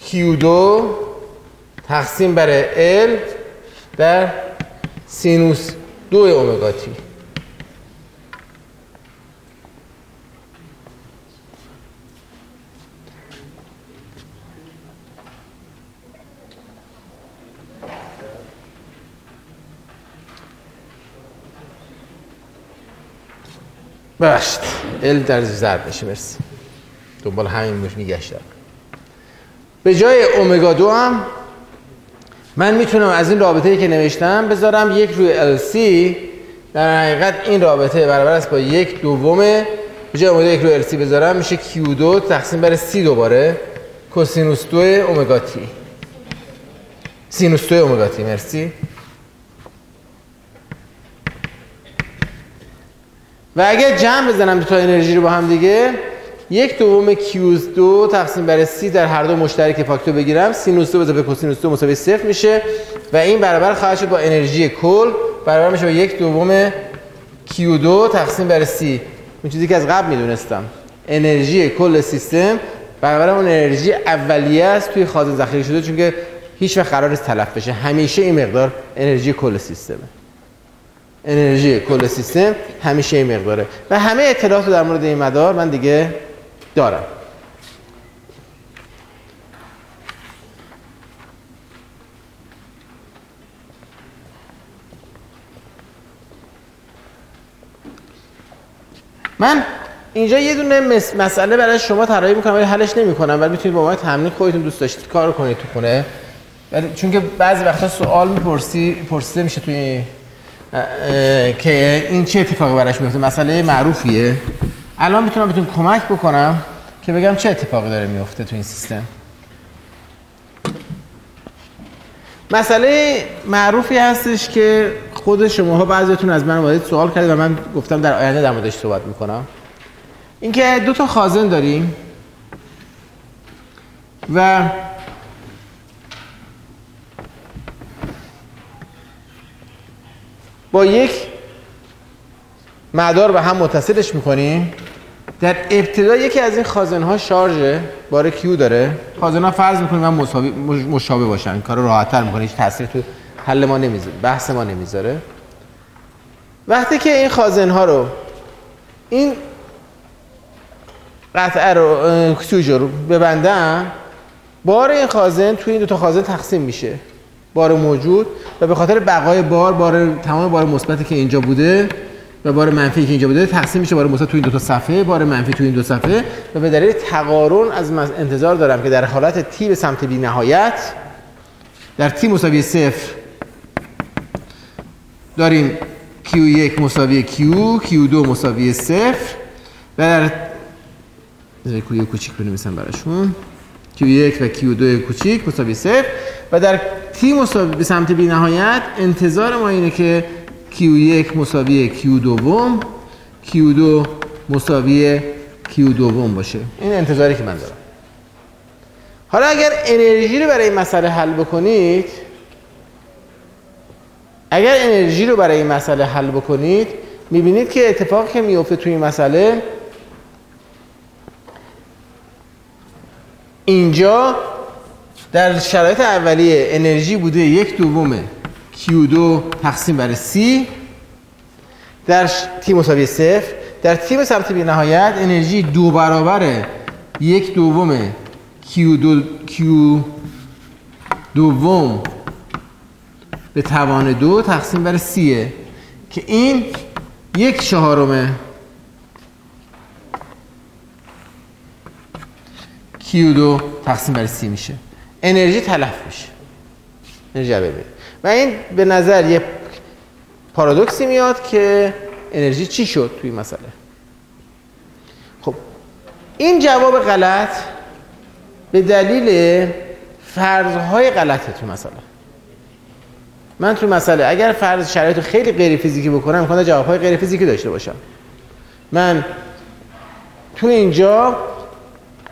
کیو دو تقسیم بر ال در سینوس دو اومگا تی. ببخشید ال در زرد بشه مرسی. دنبال همین میگشتم به جای اومگا دو هم من می‌تونم از این رابطه که نوشتم بذارم یک روی LC در حقیقت این رابطه برابر است با یک دوم به جای یک روی LC بذارم میشه Q2 تقسیم بر C دوباره. کوسینوس 2 اومگا تی. سینوس 2 اومگا تی مرسی. و اگر جمع بزنم دو تا انرژی رو با هم دیگه یک دوم کیو دو تقسیم بر سی در هر دو مشترک فاکتور بگیرم. سینوس دو به کوسینوس دو مساوی صفر میشه. و این برابر خواهد شد با انرژی کل. برابر میشه با یک دوم کیو دو تقسیم بر سی. اون چیزی که از قبل می‌دونستم. انرژی کل سیستم برابر اون انرژی اولیه است توی خازن ذخیره شده چون که هیچ وقت قرار نیست تلف بشه. همیشه این مقدار انرژی کل سیستمه. انرژی کل سیستم همیشه این مقداره. و همه اطلاعات در مورد این مدار من دیگه دارم. من اینجا یه دونه مسئله برای شما طراحی می‌کنم ولی حلش نمی‌کنم ولی می‌تونید با ما تمرین خودتون دوست داشتید کار کنید تو خونه. ولی چون که بعضی وقتا سوال می‌پرسی پرسیده میشه توی که این چه اتفاقی براش میفته؟ مسئله معروفیه. الان می‌تونم بهتون کمک بکنم که بگم چه اتفاقی داره میفته تو این سیستم. مسئله معروفی هستش که خود شماها بعضیتون از من اومدید سوال کردید و من گفتم در آینده در موردش صحبت می‌کنم. اینکه دو تا خازن داریم و با یک مدار به هم متصلش می‌کنیم. در ابتدا یکی از این خازن ها شارژ بار کیو داره. خازن ها فرض می‌کنیم من مشابه باشن. کار راحت تر می‌کنه هیچ تاثیر تو حل ما نمی‌ذاره بحث ما نمی‌ذاره. وقتی که این خازن ها رو این قطعه رو سوژه رو ببندم بار این خازن توی این دو تا خازن تقسیم میشه. بار موجود و به خاطر بقای بار بار تمام بار مثبتی که اینجا بوده و بار منفی که اینجا بوده تقسیم میشه بار مثبت تو این دو تا صفحه بار منفی تو این دو صفحه و به دلیل تقارن از انتظار دارم که در حالت تی به سمت بی نهایت در تی مساوی صفر داریم Q1 مساوی Q Q2 مساوی صفر و در Q1 کوچیک بنویسم براشون. Q1 و Q2 کوچیک مساوی صفر. و در T مساوی به سمت بی نهایت انتظار ما اینه که Q1 مساوی Q دوم Q2 مساوی Q دوم باشه. این انتظاری که من دارم. حالا اگر انرژی رو برای این مسئله حل بکنید اگر انرژی رو برای این مسئله حل بکنید می‌بینید که اتفاقی که میفته توی این مسئله اینجا در شرایط اولیه انرژی بوده یک دوم Q2 تقسیم بر C در تی مساوی صفر. در تیم سمت بی نهایت انرژی دو برابر یک دوم Q, دو Q دوم به توان دو تقسیم بر سیه. که این یک چهارم Q دو تقسیم بر سی میشه. انرژی تلف میشه. انرژی و این به نظر یه پارادوکسی میاد که انرژی چی شد توی مسئله؟ خب این جواب غلط به دلیل فرضهای غلطه توی مسئله. من توی مسئله اگر فرض شرایط خیلی غیر فیزیکی بکنم امکان جوابهای غیر فیزیکی داشته باشم. من تو اینجا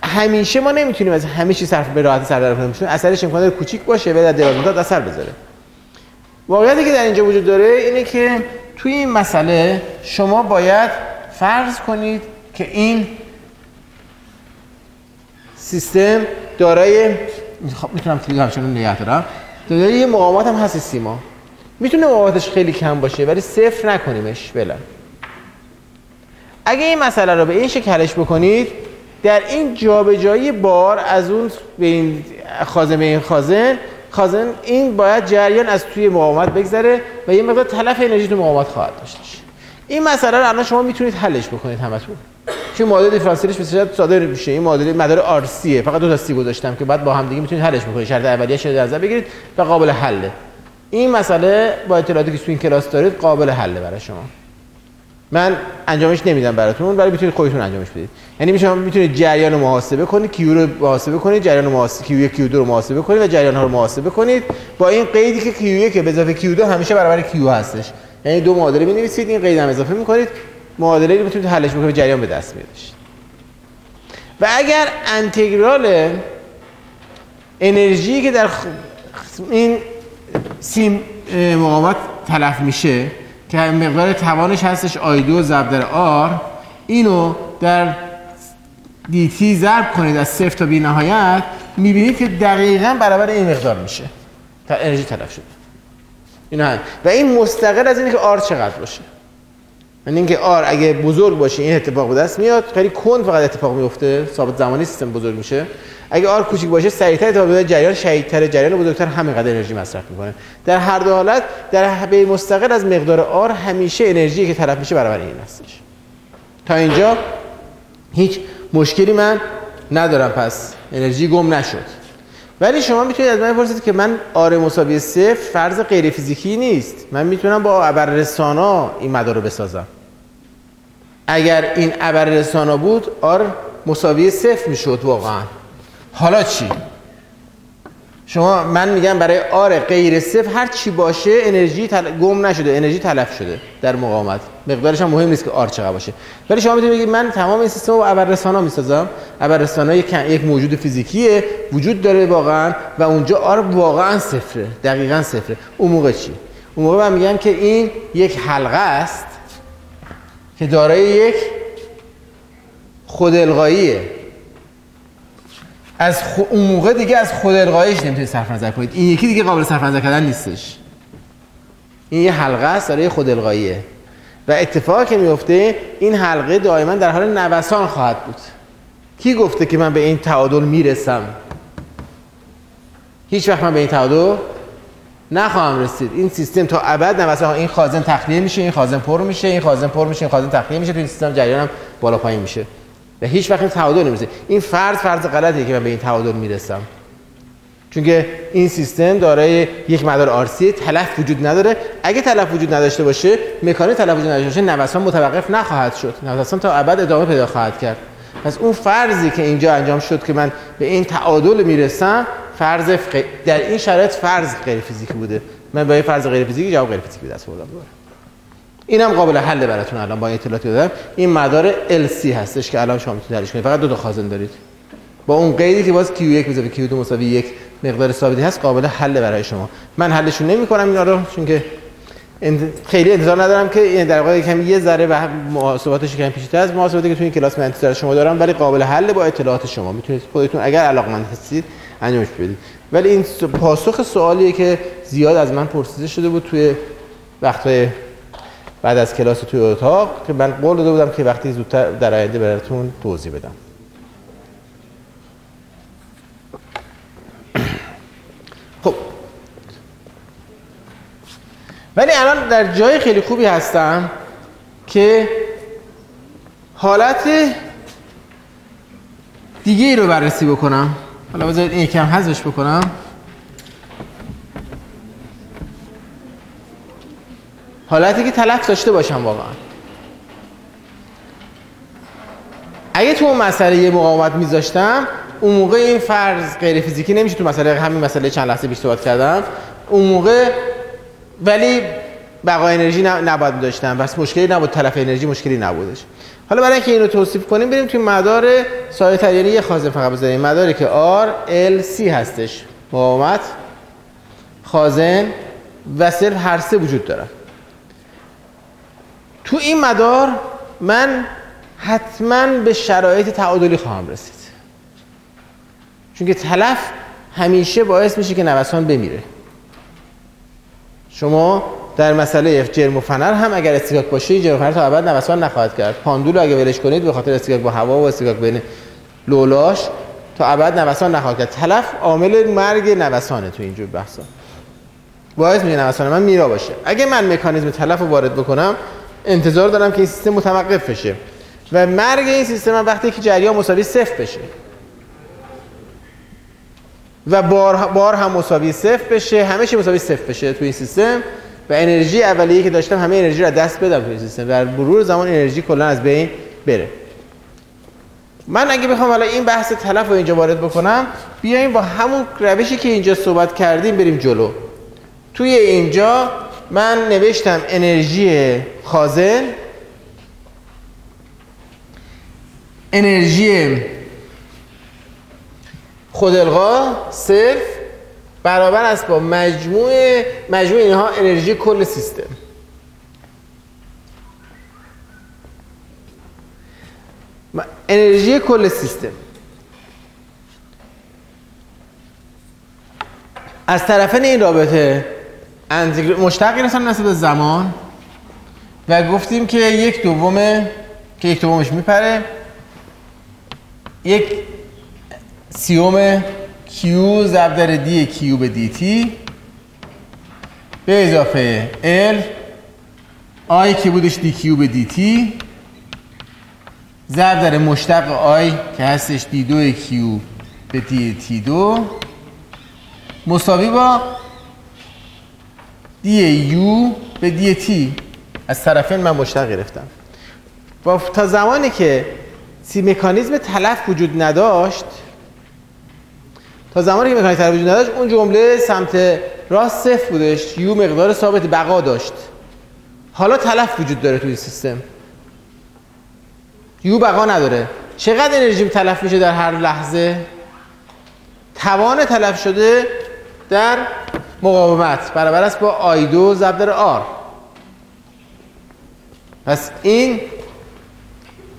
همیشه ما نمی‌تونیم از همه چیز صرف به راحتی سر در کنیم اثرش امکان داره کوچیک باشه و در دراز مدت اثر بذاره. واقعیتی که در اینجا وجود داره اینه که توی این مسئله شما باید فرض کنید که این سیستم دارای خب می‌تونم همچنان نگه دارم. دارای یه مقامات هم هست سیما. می‌تونه مقاماتش خیلی کم باشه ولی صفر نکنیمش بله. اگه این مسئله رو به این شکل حلش بکنید در این جابجایی بار از اون به این خازن به این خازن خازن این باید جریان از توی مقاومت بگذره و یه مقدار تلف انرژی تو مقاومت خواهد داشتش این مسئله رو الان شما می‌تونید حلش بکنید همتون. چون معادله دیفرانسیلش به ساده میشه. این معادله مدار آر فقط دو تا سی گذاشتم که بعد با هم دیگه می‌تونید حلش بکنید. شرط اولیه شده در نظر بگیرید و قابل حله. این مسئله با اطلاعاتی که تو این کلاس دارید قابل حله برای شما. من انجامش نمیدم براتون. ولی می‌تونید خودتون انجامش بدید. یعنی میشه می‌تونید جریان رو محاسبه کنید کیو رو محاسبه کنید جریان محاسبه کیو 1 کیو 2 رو محاسبه کنید و جریان ها رو محاسبه کنید. با این قیدی که کیو 1 به اضافه کیو 2 همیشه برابر کیو هستش. یعنی دو معادله می‌نویسید این قید هم اضافه می‌کنید. معادله رو می‌تونید حلش بکنید جریان به دست میادش و اگر انتگرال انرژی که در این سیم مقاومت تلف میشه که مقدار توانش هستش آی دو ضرب در آر اینو در دیتی ضرب کنید از صفر تا بی نهایت می‌بینید که دقیقا برابر این مقدار میشه. تا انرژی تلف شده. اینا هم. و این مستقل از اینه که آر چقدر باشه. یعنی اینکه آر اگه بزرگ باشه این اتفاق به دست میاد. خیلی کند فقط اتفاق میفته. ثابت زمانی سیستم بزرگ میشه. اگه آر کوچیک باشه سریعتر اتفاق میفته. جریان شدیدتر جریان بزرگتر همینقدر انرژی مصرف می‌کنه. در هر دو حالت در به مستقل از مقدار آر همیشه انرژی که تلف میشه برابر این هستش. تا اینجا هیچ مشکلی من ندارم پس انرژی گم نشد. ولی شما می‌تونید از من بپرسید که من آر مساوی صفر فرض غیر فیزیکی نیست. من می‌تونم با ابررسانا این مدار رو بسازم. اگر این ابررسانا بود آر مساوی صفر می‌شد واقعا. حالا چی؟ شما من میگم برای آر غیر صفر هر چی باشه انرژی تل... گم نشده انرژی تلف شده در مقاومت. مقدارش هم مهم نیست که آر چقدر باشه. ولی شما می‌تونید بگید من تمام این سیستم رو ابررسانا می‌سازم. ابررسانا یک یک موجود فیزیکیه وجود داره واقعا و اونجا آر واقعا صفره دقیقا صفره. اون موقع چی؟ اون موقع من میگم که این یک حلقه است که دارای یک خود القاییه از خو... اون موقع دیگه از خود القایش نمی‌تونید صرف نظر کنید این یکی دیگه قابل صرف نظر کردن نیستش. این یه حلقه است داره خود القاییه و اتفاقی که میفته این حلقه دائما در حال نوسان خواهد بود. کی گفته که من به این تعادل می‌رسم؟ هیچ وقت من به این تعادل نخواهم رسید. این سیستم تا ابد نوسان این خازن تخلیه میشه این خازن پر میشه این خازن پر میشه این خازن تخلیه میشه تو این سیستم جریانم بالا پایین میشه. و هیچ وقت این تعادل نمی‌رسه. این فرض فرض غلطیه که من به این تعادل می‌رسم. چون که این سیستم دارای یک مدار آرسی تلف وجود نداره. اگه تلف وجود نداشته باشه مکانیک تلف وجود نداشته باشه نوسان متوقف نخواهد شد. نوسان تا ابد ادامه پیدا خواهد کرد. پس اون فرضی که اینجا انجام شد که من به این تعادل می‌رسم فرض در این شرایط فرض غیر فیزیکی بوده. من با این فرض غیر فیزیکی جواب غیر فیزیکی دست بردم اینم قابل حل براتون الان با اطلاعاتی دادم این مدار LC هستش که الان شما می‌تونید حلش کنید. فقط دو تا خازن دارید. با اون قیدی که باز Q1 مساوی Q2 مساوی یک مقدار ثابتی هست قابل حل برای شما. من حلشون نمی کنم اینا رو چون که خیلی انتظار ندارم که در واقع کم یه ذره به محاسباتش کم پیچیده از محاسباتی که تو این کلاس من انتظار شما دارم ولی قابل حل با اطلاعات شما. می‌تونید خودتون اگر علاقمند هستید انجامش بدید. ولی این پاسخ سوالیه که زیاد از من پرسیده شده بود توی وقت‌های بعد از کلاس توی اتاق که من قول داده بودم که وقتی زودتر در آینده براتون توضیح بدم. خب. ولی الان در جای خیلی خوبی هستم که حالت دیگه ای رو بررسی بکنم. حالا بذارید این یکم حذفش بکنم. حالتی که تلف داشته باشم واقعا. اگه تو اون مسئله یه مقاومت میذاشتم اون موقع این فرض غیر فیزیکی نمیشه تو مسئله همین مسئله چند لحظه پیش صحبت کردم. اون موقع ولی بقای انرژی نباید داشتم بس مشکلی نبود تلف انرژی مشکلی نبودش. حالا برای اینکه اینو توصیف کنیم بریم توی مدار سایه یعنی یه خازن فقط بذاریم. مداری که R L C هستش. مقاومت خازن. و صرف هر سه وجود داره. تو این مدار من حتما به شرایط تعادلی خواهم رسید. چون که تلف همیشه باعث میشه که نوسان بمیره. شما در مسئله جرم و فنر هم اگر استکاک باشه جرم فنر تا ابد نوسان نخواهد کرد. پاندول اگه ولش کنید به خاطر استکاک با هوا و استکاک بین لولاش تا ابد نوسان نخواهد کرد. تلف عامل مرگ نوسانه تو اینجور بحثا. باعث میشه نوسان من میرا باشه. اگه من مکانیزم تلف رو وارد بکنم انتظار دارم که این سیستم متوقف بشه. و مرگ این سیستم هم وقتی که جریان مساوی صفر بشه. و بار, بار هم مساوی صفر بشه همه چی مساوی صفر بشه توی این سیستم. و انرژی اولیه که داشتم همه انرژی رو دست بدم توی سیستم. در مرور زمان انرژی کلا از بین بره. من اگه بخوام حالا این بحث تلف رو اینجا وارد بکنم بیایم با همون روشی که اینجا صحبت کردیم بریم جلو. توی اینجا من نوشتم انرژی خازن. انرژی خودالقا صرف. برابر است با مجموع مجموع اینها انرژی کل سیستم. انرژی کل سیستم. از طرفین این رابطه مشتق گرفتن نسبت زمان. و گفتیم که یک دومه که یک دومش میپره. یک سیوم Q ضرب در دی Q به دی تی به اضافه L. I که بودش دی Q به دی تی ضرب در مشتق آی که هستش دی دو کیو به دی تی دو. مساوی با دی یو به دی تی. از طرفین من مشتق گرفتم. و تا زمانی که سی مکانیزم تلف وجود نداشت تا زمانی که مکانیزم تلف وجود نداشت اون جمله سمت راست صفر بودش. یو مقدار ثابت بقا داشت. حالا تلف وجود داره توی سیستم. یو بقا نداره. چقدر انرژی تلف میشه در هر لحظه؟ توان تلف شده در مقاومت. برابر است با آی دو ضرب در آر. پس این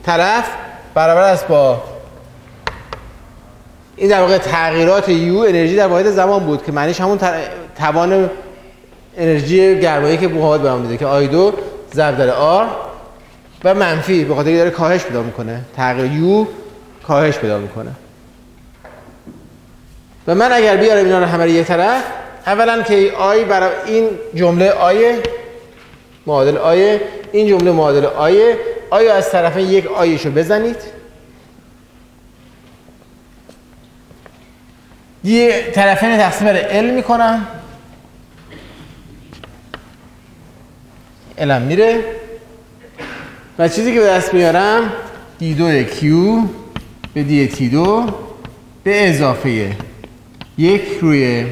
طرف برابر است با این در واقع تغییرات یو انرژی در واحد زمان بود که معنیش همون توان انرژی گرمایی که مقاومت برام میده که آی دو ضرب در آر و منفی به خاطر داره کاهش پیدا می‌کنه. تغییر یو کاهش پیدا می‌کنه. و من اگر بیارم اینا رو همه یه طرف اولا که آی برای این جمله آی معادل آی این جمله معادل آی. آیا از طرف یک آیشو بزنید؟ یه طرفین تقسیم بر ال می‌کنم. الم میره. و چیزی که به دست میارم دی دو کیو به دی تی دو به اضافه یک روی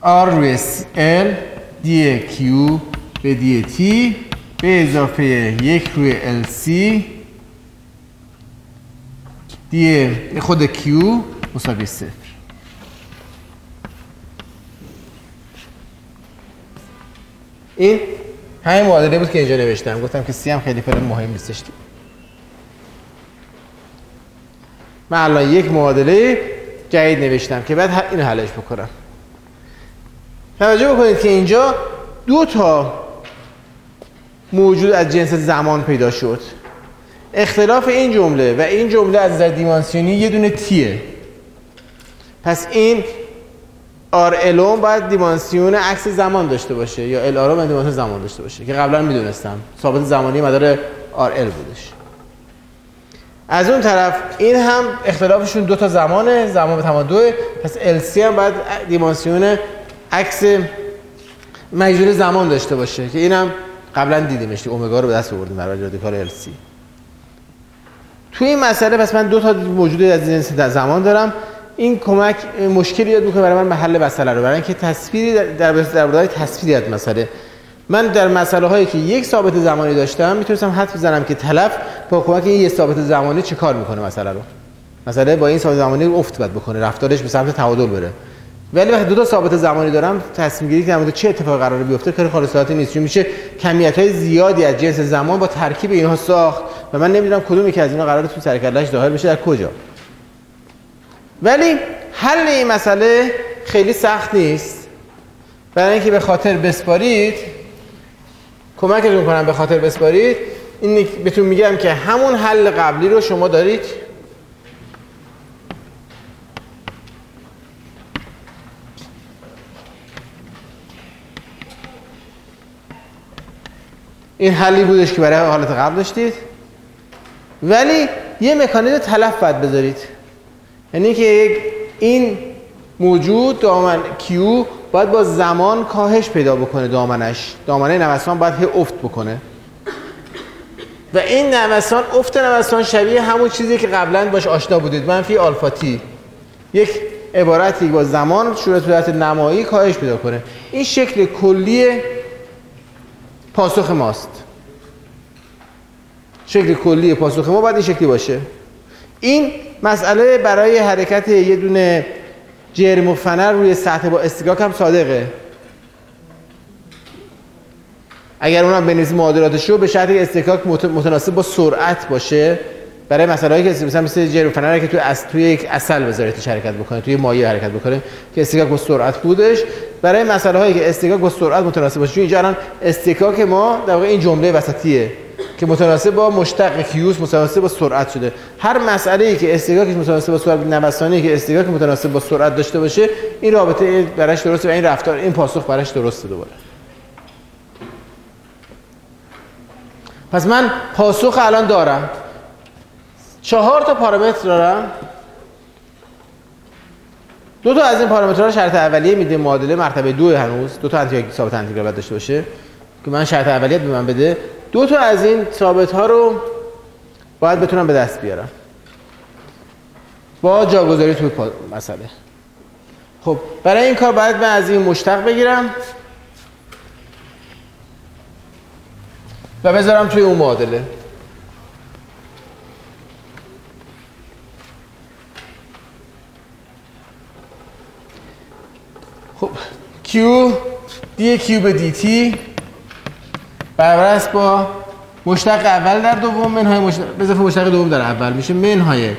آر روی ال دی کیو به دی تی به اضافه یک روی سی دی خود کیو مساوی صفر. این همین معادله بود که اینجا نوشتم. گفتم که سی هم خیلی فعلا مهم نیستش. من الان یک معادله جدید نوشتم که بعد اینو حلش بکنم. توجه بکنید که اینجا دو تا موجود از جنس زمان پیدا شد. اختلاف این جمله و این جمله از نظر دیمانسیونی یه دونه تیه. پس این آر الون باید دیمانسیون عکس زمان داشته باشه یا ال آر باید دیمانسیون زمان داشته باشه که قبلا می‌دونستم. ثابت زمانی مدار آر ال بودش. از اون طرف این هم اختلافشون دو تا زمانه زمان به توان دوه پس ال سی هم باید دیمانسیون عکس مجذور زمان داشته باشه که اینم قبلا دیدیمش. اومگا رو به دست آوردیم برای رادیکال ال سی. توی این مسئله پس من دو تا موجود از جنس زمان دارم. این کمک مشکلی یاد می‌کنه برای من محل مسئله رو. برای اینکه تصویری در در در تصویری از مسئله. من در مسئله هایی که یک ثابت زمانی داشتم می‌تونستم حد بزنم که تلف با کمک این یک ثابت زمانی چه کار می‌کنه مسئله رو. مسئله با این ثابت زمانی افت بد بکنه. رفتارش به سمت تعادل بره. ولی وقتی دو تا ثابت زمانی دارم تصمیم گیری که چه اتفاقی قراره بیفته کار خالص نیست. چون میشه کمیت های زیادی از جنس زمان با ترکیب اینها ساخت و من نمی‌دونم کدومی که از اینا قراره تو سرکلهش ظاهر بشه در کجا. ولی حل این مسئله خیلی سخت نیست. برای اینکه به خاطر بسپارید کمکتون کنم به خاطر بسپارید این بهتون میگم که همون حل قبلی رو شما دارید. این حلی بودش که برای حالت قبل داشتید. ولی یه مکانیزم تلف باید بذارید. یعنی که این موجود دامن کیو باید با زمان کاهش پیدا بکنه دامنش. دامنه نوسان باید هی افت بکنه. و این نوسان افت نوسان شبیه همون چیزی که قبلا باش آشنا بودید. منفی آلفا تی یک عبارتی با زمان شروع صورت نمایی کاهش پیدا کنه. این شکل کلی پاسخ ماست. شکل کلی پاسخ ما باید این شکلی باشه. این مسئله برای حرکت یه دونه جرم و فنر روی سطح با استکاک هم صادقه. اگر اونم بنویسی معادلاتش رو به شرطی استکاک متناسب با سرعت باشه برای مسائلی که مثلا مثل جرم فنر که توی از توی یک اصل بذارید حرکت بکنه توی مایع حرکت بکنه که استکاک با سرعت بودش. برای مسئله هایی که استکاک با سرعت متناسب باشه چون اینجا الان استکاک ما در واقع این جمله وسطیه که متناسب با مشتق کیوس متناسب با سرعت شده. هر مسئله ای که استکاکش متناسب با سرعت نوسانی که استکاک متناسب با سرعت داشته باشه این رابطه براش درسته و این رفتار این پاسخ براش درسته دوباره. پس من پاسخ الان دارم. چهار تا پارامتر دارم. دو تا از این پارامترها شرط اولیه میده معادله مرتبه دو هنوز. دو تا انتی ثابت انتگرال داشته باشه که من شرط اولیه به من بده. دو تا از این ثابت ها رو باید بتونم به دست بیارم. با جاگذاری توی مسئله. خب برای این کار باید من از این مشتق بگیرم و بذارم توی اون معادله. خب Q دی Q به دی تی برابر است با مشتق اول در دوم منهای مشتق به اضافه مشتق دوم در اول. میشه منهای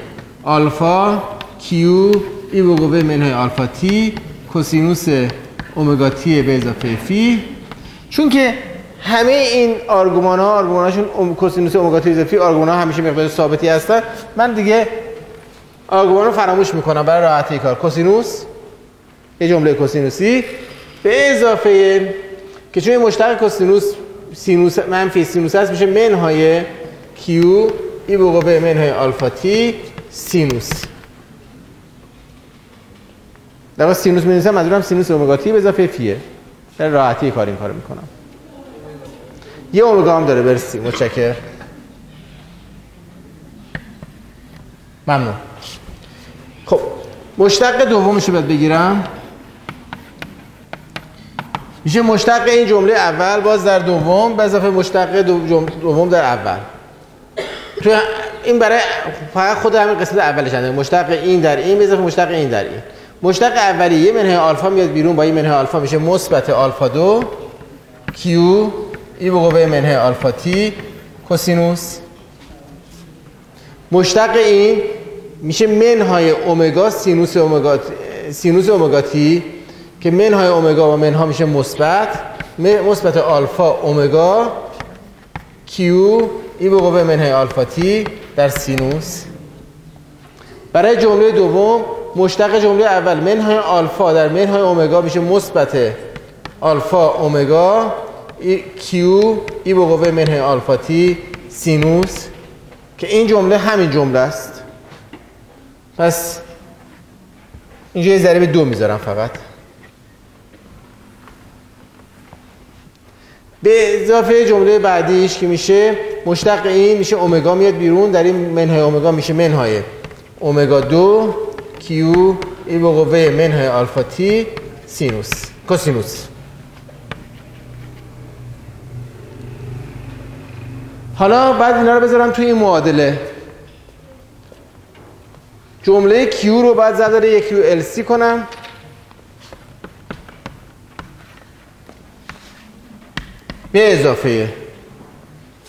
آلفا کیو ای به منهای آلفا تی کوسینوس اومگا تی به اضافه فی چون که همه این آرگومان ها آرگومان هاشون کوسینوس اومگا تی اضافه فی آرگومان ها همیشه مقدار ثابتی هستن. من دیگه آرگومان رو فراموش می‌کنم برای راحتی کار. کوسینوس یه جمله کوسینوسی به اضافه که چون مشتق کوسینوس سینوس منفی سینوس هست میشه منهای کیو ای به منهای آلفا تی سینوس. در سینوس می نویسم منظورم سینوس اومگا تی به اضافه فیه در راحتی کار این کارو می‌کنم. یه اومگا هم داره برسی متشکر ممنون. خب مشتق دومش رو بگیرم. میشه مشتق این جمله اول باز در دوم به اضافه مشتق دوم در اول. تو این برای فقط خود همین قسمت اولش هست. مشتق این در این به اضافه مشتق این در این. مشتق اولیه منهای آلفا میاد بیرون با این منهای آلفا میشه مثبت آلفا دو کیو ای به قوه منهای آلفا تی کوسینوس. مشتق این میشه منهای اومگا سینوس اومگا سینوس اومگا تی. که منهای اومگا و منها میشه مثبت. مثبت آلفا اومگا کیو ای به قوه منهای آلفا تی در سینوس. برای جمله دوم مشتق جمله اول منهای آلفا در منهای اومگا میشه مثبت آلفا اومگا. کیو ای به قوه منهای آلفا تی سینوس. که این جمله همین جمله است. پس اینجا یه ضریب دو می‌ذارم فقط. به اضافه جمله بعدیش که میشه مشتق این میشه اومگا میاد بیرون در این منهای اومگا میشه منهای اومگا دو کیو ای به قوه منهای آلفا تی سینوس کوسینوس. حالا بعد اینا رو بذارم توی این معادله. جمله کیو رو بعد یک کیو ال سی کنم به اضافه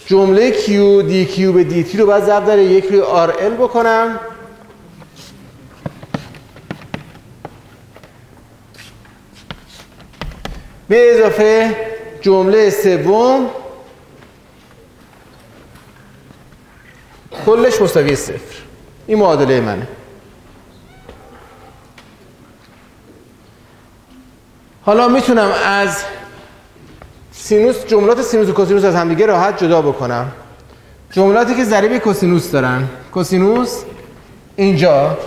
جمله دی کیو به دی رو باید ضرب در یک روی ال بکنم. به اضافه جمله سوم. کلش مساوی صفر. این معادله منه. حالا می‌تونم از سینوس جملات سینوس و کوسینوس از همدیگه راحت جدا بکنم. جملاتی که ضریب کوسینوس دارن. کوسینوس اینجا.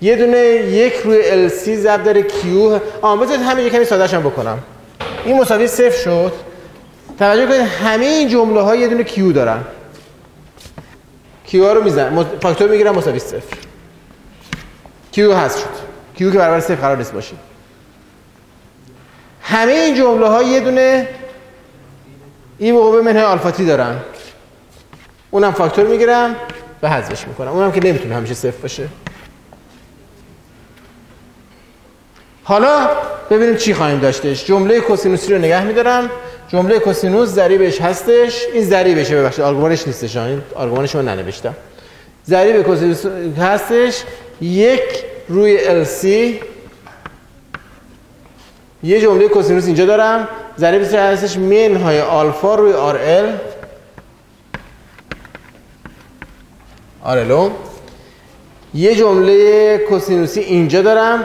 یه دونه یک روی LC ضرب داره کیو آن بذارید همین کمی سادهش هم بکنم. این مساوی صفر شد. توجه کنید همه این جمله ها یه دونه کیو دارن. کیو ها رو میزن فاکتور می‌گیرم مساوی صفر. Q هست شد. Q که برابر صفر قرار نیست باشه. همه این جمله ها یه دونه e به قوه منهای آلفا t دارن. اونم فاکتور می‌گیرم و حذفش می‌کنم. اونم که نمی‌تونه همیشه صفر باشه. حالا ببینیم چی خواهیم داشتش. جمله کوسینوسی رو نگه میدارم. جمله کوسینوس ضریبش هستش. این ضریبشه ببخشید آرگومانش نیستش. این آرگومانش رو ننوشتم. ضریب کوسینوس هستش. یک روی LC یه جمله کوسینوس اینجا دارم. ضریبش هستش منهای آلفا روی آر ال آرلو. یه جمله کوسینوسی اینجا دارم.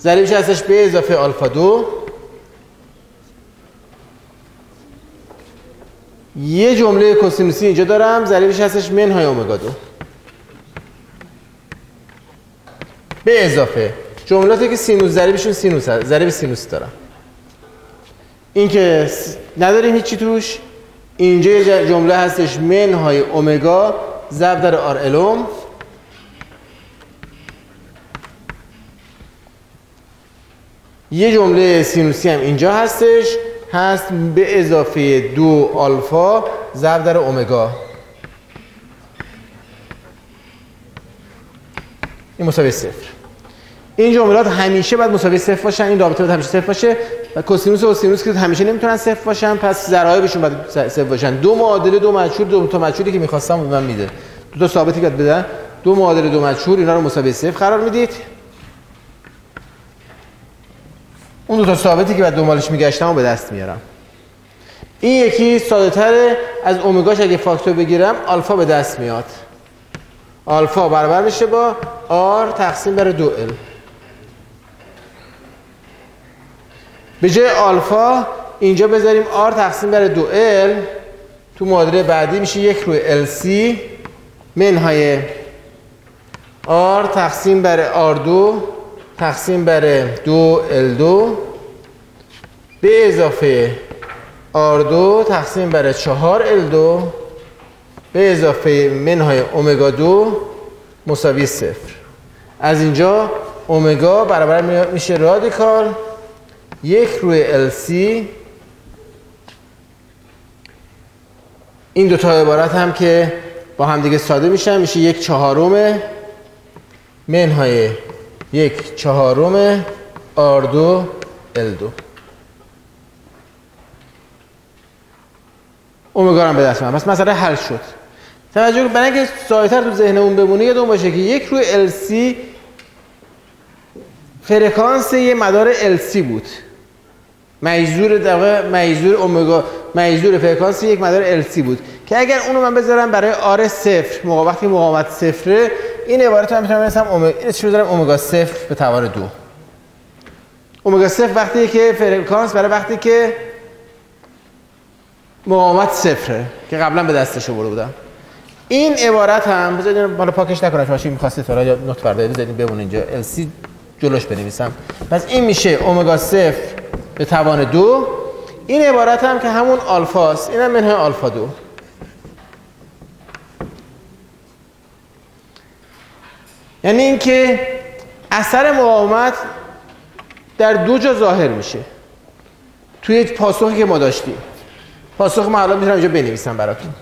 ضریبش هستش به اضافه آلفا دو. یه جمله کوسینوسی اینجا دارم. ضریبش هستش منهای اومگا دو. به اضافه. جملاتی که سینوس ضریبشون سینوس ضریب سینوس دارم. این که نداریم هیچی توش. اینجا جمله هستش منهای اومگا ضرب در R Lم یه جمله سینوسی هم اینجا هستش هست به اضافه دو آلفا ضرب در اومگا. این مساوی صفر. این جملات همیشه باید مساوی صفر باشن این رابطه باید همیشه صفر باشه. و کوسینوس و سینوس که همیشه نمی‌تونن صفر باشن پس ضرایبشون باید صفر باشن. دو معادله دو مجهول دو تا مجهولی که می‌خواستم به من میده. دو تا ثابتی که بدن. دو معادله دو مجهول اینا رو مساوی صفر قرار می‌دید. اون دو تا ثابتی که بعد دنبالش میگشتم به دست میارم. این یکی ساده تره از اومگاش اگه فاکتور بگیرم آلفا به دست میاد. آلفا برابر میشه با آر تقسیم بر دو ال. به جای آلفا اینجا بذاریم آر تقسیم بر دو ال. تو معادله بعدی میشه یک روی سی. منهای آر تقسیم بر آر دو تقسیم بر دو ال دو. به اضافه آر دو تقسیم بر چهار ال دو. به اضافه منهای اومگا دو مساوی صفر. از اینجا اومگا برابر میشه رادیکال. یک روی سی. این دو تا عبارت هم که با هم دیگه ساده میشن میشه یک چهارم منهای یک چهارم آر دو ال دو. اومگا هم به دست من. پس مسئله حل شد. توجه برای اینکه سایتر تو ذهنمون بمونه یادمون باشه که یک روی سی فرکانس یه مدار سی بود. مجذور در مجذور اومگا مجذور فرکانس یک مدار LC بود. که اگر اونو من بذارم برای R صفر موقع وقتی مقاومت صفره این عبارت رو می‌تونم بنویسم اومگا چی بذارم اومگا صفر به توان دو. اومگا صفر وقتی که فرکانس برای وقتی که مقاومت صفره که قبلا به دستش آورده بودم. این عبارت هم بذارید بالا پاکش نکنم شما چی می‌خواستید؟ نقطه برداری بذارید بمونه اینجا. LC جلوش بنویسم. پس این میشه اومگا صفر به توان دو. این عبارت هم که همون آلفاست این هم منهای آلفا دو. یعنی اینکه اثر مقاومت در دو جا ظاهر میشه. توی پاسخی که ما داشتیم. پاسخ ما الان می‌تونم اینجا بنویسم براتون.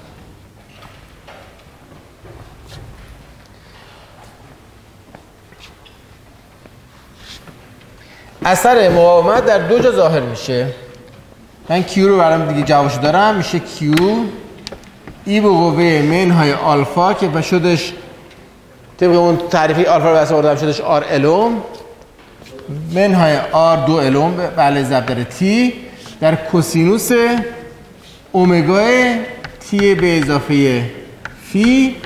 اثر مقاومت در دو جا ظاهر میشه. من Q رو برام دیگه جوابشو دارم. میشه Q. e به قوه منهای آلفا که به شدش طبق اون تعریفی آلفا رو به دست آوردم شدش R Lم منهای R دو Lم بله ضرب t. در کوسینوس اومگا t به اضافه فی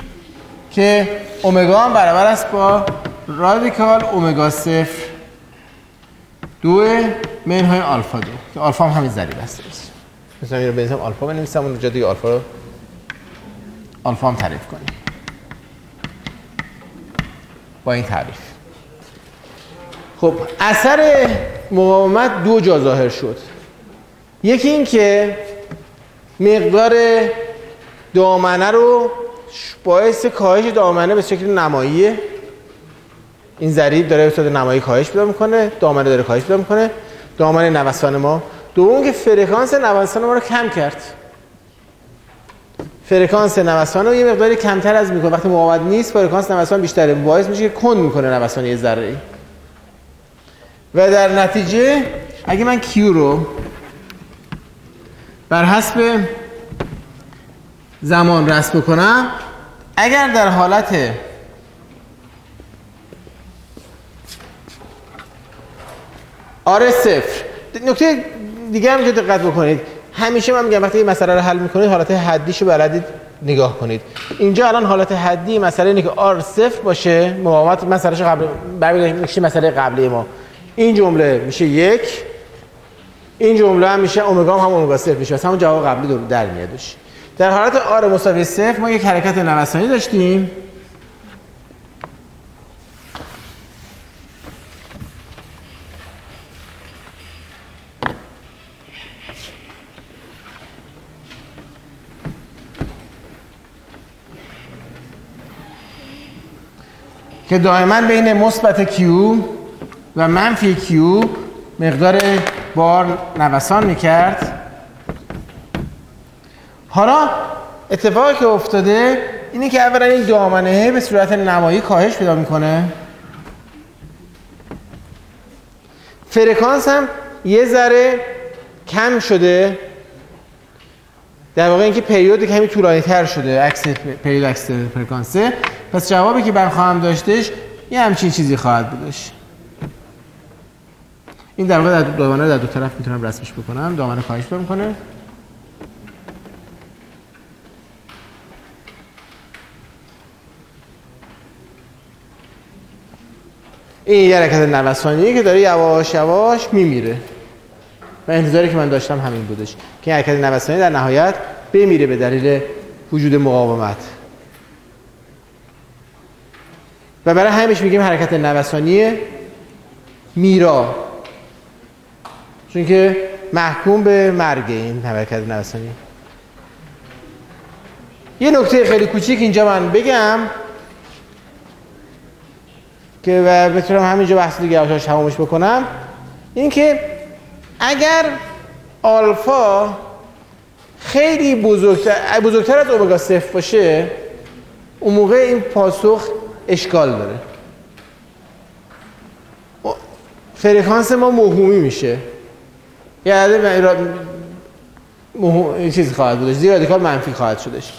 که اومگا هم برابر است با رادیکال اومگا صفر. دو منهای آلفا دو. که آلفا هم همین ضریب است. مثلا این رو بنویسم آلفا بنویسم اونجا دیگه آلفا رو آلفا هم تعریف کنیم. با این تعریف. خب اثر مقاومت دو جا ظاهر شد. یکی این که مقدار دامنه رو باعث کاهش دامنه به شکل نماییه. این ضریب داره به نمایی کاهش پیدا می‌کنه دامنه داره کاهش پیدا می‌کنه. دامنه نوسان ما. دوم که فرکانس نوسان ما رو کم کرد. فرکانس نوسان رو یه مقداری کمتر از می‌کنه. وقتی مقاومت نیست فرکانس نوسان بیشتره باعث میشه که کند می‌کنه نوسان یه ذره. و در نتیجه اگه من Q رو بر حسب زمان رسم بکنم اگر در حالت آره صفر. نکته دیگه هم دقت بکنید همیشه من میگم وقتی این مسئله رو حل می‌کنید حالت حدیشو بلدید نگاه کنید. اینجا الان حالت حدی مسئله اینه که آر صفر باشه مقاومت مسئلهش قبل میشه مسئله قبلی ما. این جمله میشه یک این جمله هم میشه اومگا هم, اومگا صفر میشه. همون جواب قبلی در میادش در حالت آر مساوی صفر ما یک حرکت نوسانی داشتیم. که دائما بین مثبت Q و منفی Q مقدار بار نوسان می‌کرد. حالا اتفاقی که افتاده اینه که اولا این دامنه به صورت نمایی کاهش پیدا می‌کنه. فرکانس هم یه ذره کم شده. در واقع اینکه پریود کمی طولانی تر شده عکس پریود عکس فرکانسه پس جوابی که من خواهم داشتش یه همچین چیزی خواهد بودش این در واقع در دامنه در دو طرف می‌تونم رسمش بکنم. دامنه کاهش پیدا می‌کنه. این یه حرکت نوسانیه که داره یواش یواش میمیره. و انتظاری که من داشتم همین بودش که حرکت نوسانی در نهایت بمیره به دلیل وجود مقاومت. و برای همیش میگیم حرکت نوسانی میرا. چون که محکوم به مرگ این حرکت نوسانی. یه نکته خیلی کوچیک اینجا من بگم که بتونم همینجا بحث دیگه تمامش بکنم. این که اگر آلفا خیلی بزرگتر, بزرگتر از اومگا صفر باشه اون موقع این پاسخ اشکال داره. فرکانس ما موهومی میشه. یعنی این چیزی خواهد بودش. زیر رادیکال منفی خواهد شدش.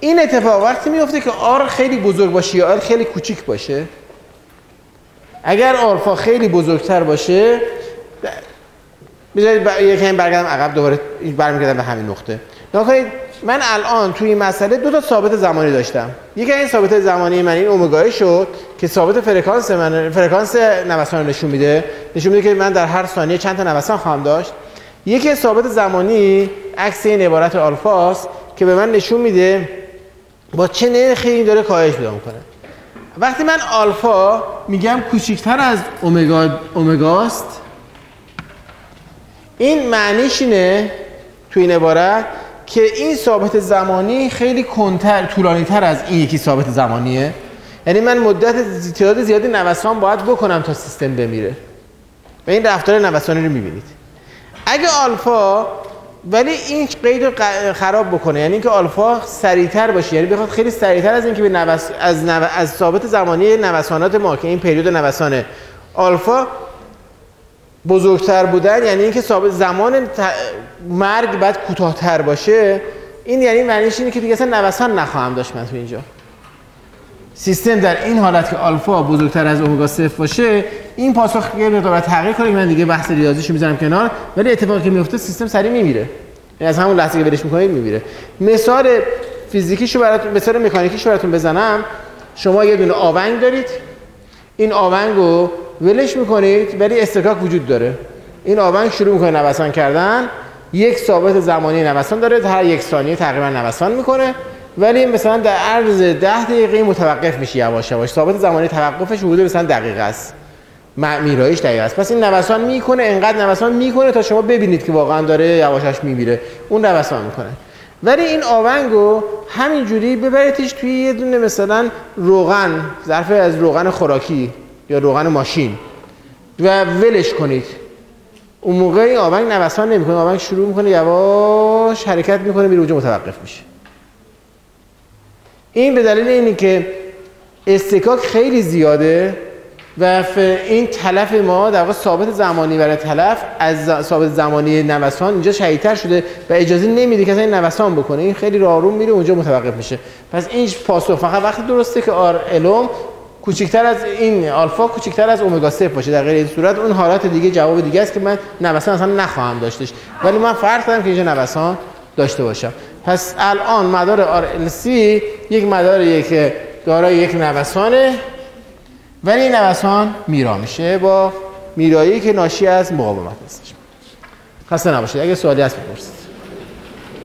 این اتفاق وقتی میفته که آر خیلی بزرگ باشه یا آر خیلی کوچیک باشه اگر آلفا خیلی بزرگتر باشه بذارید یکم برگردم عقب دوباره برمیگردم به همین نقطه. نکنید من الان توی این مسئله دو تا ثابت زمانی داشتم. یکی این ثابت زمانی من این اومگای شد که ثابت فرکانس من فرکانس نوسان نشون میده. نشون میده که من در هر ثانیه چند تا نوسان خواهم داشت. یکی ثابت زمانی عکس این عبارت آلفاست که به من نشون میده با چه نرخی این داره کاهش پیدا می‌کنه. وقتی من آلفا میگم کوچیکتر از اومگا اومگاست این معنیش اینه تو این عبارت که این ثابت زمانی خیلی کنتر طولانی تر از این یکی ثابت زمانیه. یعنی من مدت تعداد زیادی نوسان باید بکنم تا سیستم بمیره. و این رفتار نوسانی رو می‌بینید. اگه آلفا ولی این قید رو خراب بکنه. یعنی اینکه آلفا سریعتر باشه. یعنی بخواد خیلی سریعتر از اینکه به نوس... از, نو... از ثابت زمانی نوسانات ما که این پریود نوسان آلفا بزرگتر بودن یعنی اینکه ثابت زمان مرگ بعد کوتاهتر باشه این یعنی معنیش اینه که دیگه اصلا نوسان نخواهم داشت من تو اینجا سیستم در این حالت که آلفا بزرگتر از اومگا صفر باشه این پاسخ یه مقدار تغییر کنه من دیگه بحث ریاضیشو می‌ذارم کنار ولی اتفاقی که میفته سیستم سریع میمیره. یعنی از همون لحظه که ولش می‌کنید میمیره. مثال فیزیکیشو براتون مثال مکانیکیشو براتون بزنم. شما یه دونه آونگ دارید. این آونگ رو ولش می‌کنید ولی استکاک وجود داره. این آونگ شروع می‌کنه نوسان کردن. یک ثابت زمانی نوسان داره هر یک ثانیه تقریبا نوسان می‌کنه. ولی مثلا در عرض ده دقیقه متوقف میشه یواش یواش. ثابت زمانی توقفش حدود مثلا دقیقه است. میرایش دقیقه است. پس این نوسان می‌کنه انقدر نوسان می‌کنه تا شما ببینید که واقعا داره یواشش میمیره. اون نوسان می‌کنه. ولی این آونگو همینجوری ببریدش توی یه دونه مثلا روغن ظرف از روغن خوراکی. یا روغن ماشین. و ولش کنید. اون موقع این آونگ نوسان نمی‌کنه. آونگ شروع می‌کنه یواش حرکت می‌کنه میره اونجا متوقف میشه. این به دلیل اینه که استکاک خیلی زیاده و این تلف ما در واقع ثابت زمانی برای تلف از ثابت زمانی نوسان اینجا شدیدتر شده و اجازه نمیده که این نوسان بکنه. این خیلی راروم میره اونجا متوقف میشه. پس این پاسخ فقط وقتی درسته که آر الوم کوچکتر از این آلفا کوچکتر از اومگا 3 باشه. در غیر این صورت اون حالت دیگه جواب دیگه است که من نوسان اصلا نخواهم داشتش. ولی من فرض دارم که اینجا نوسان داشته باشم. پس الان مدار RLC یک مداریه که دارای یک نوسانه. ولی این نوسان میرا میشه با میرایی که ناشی از مقاومت هستش. خسته نباشید. اگه سوالی هست بپرسید.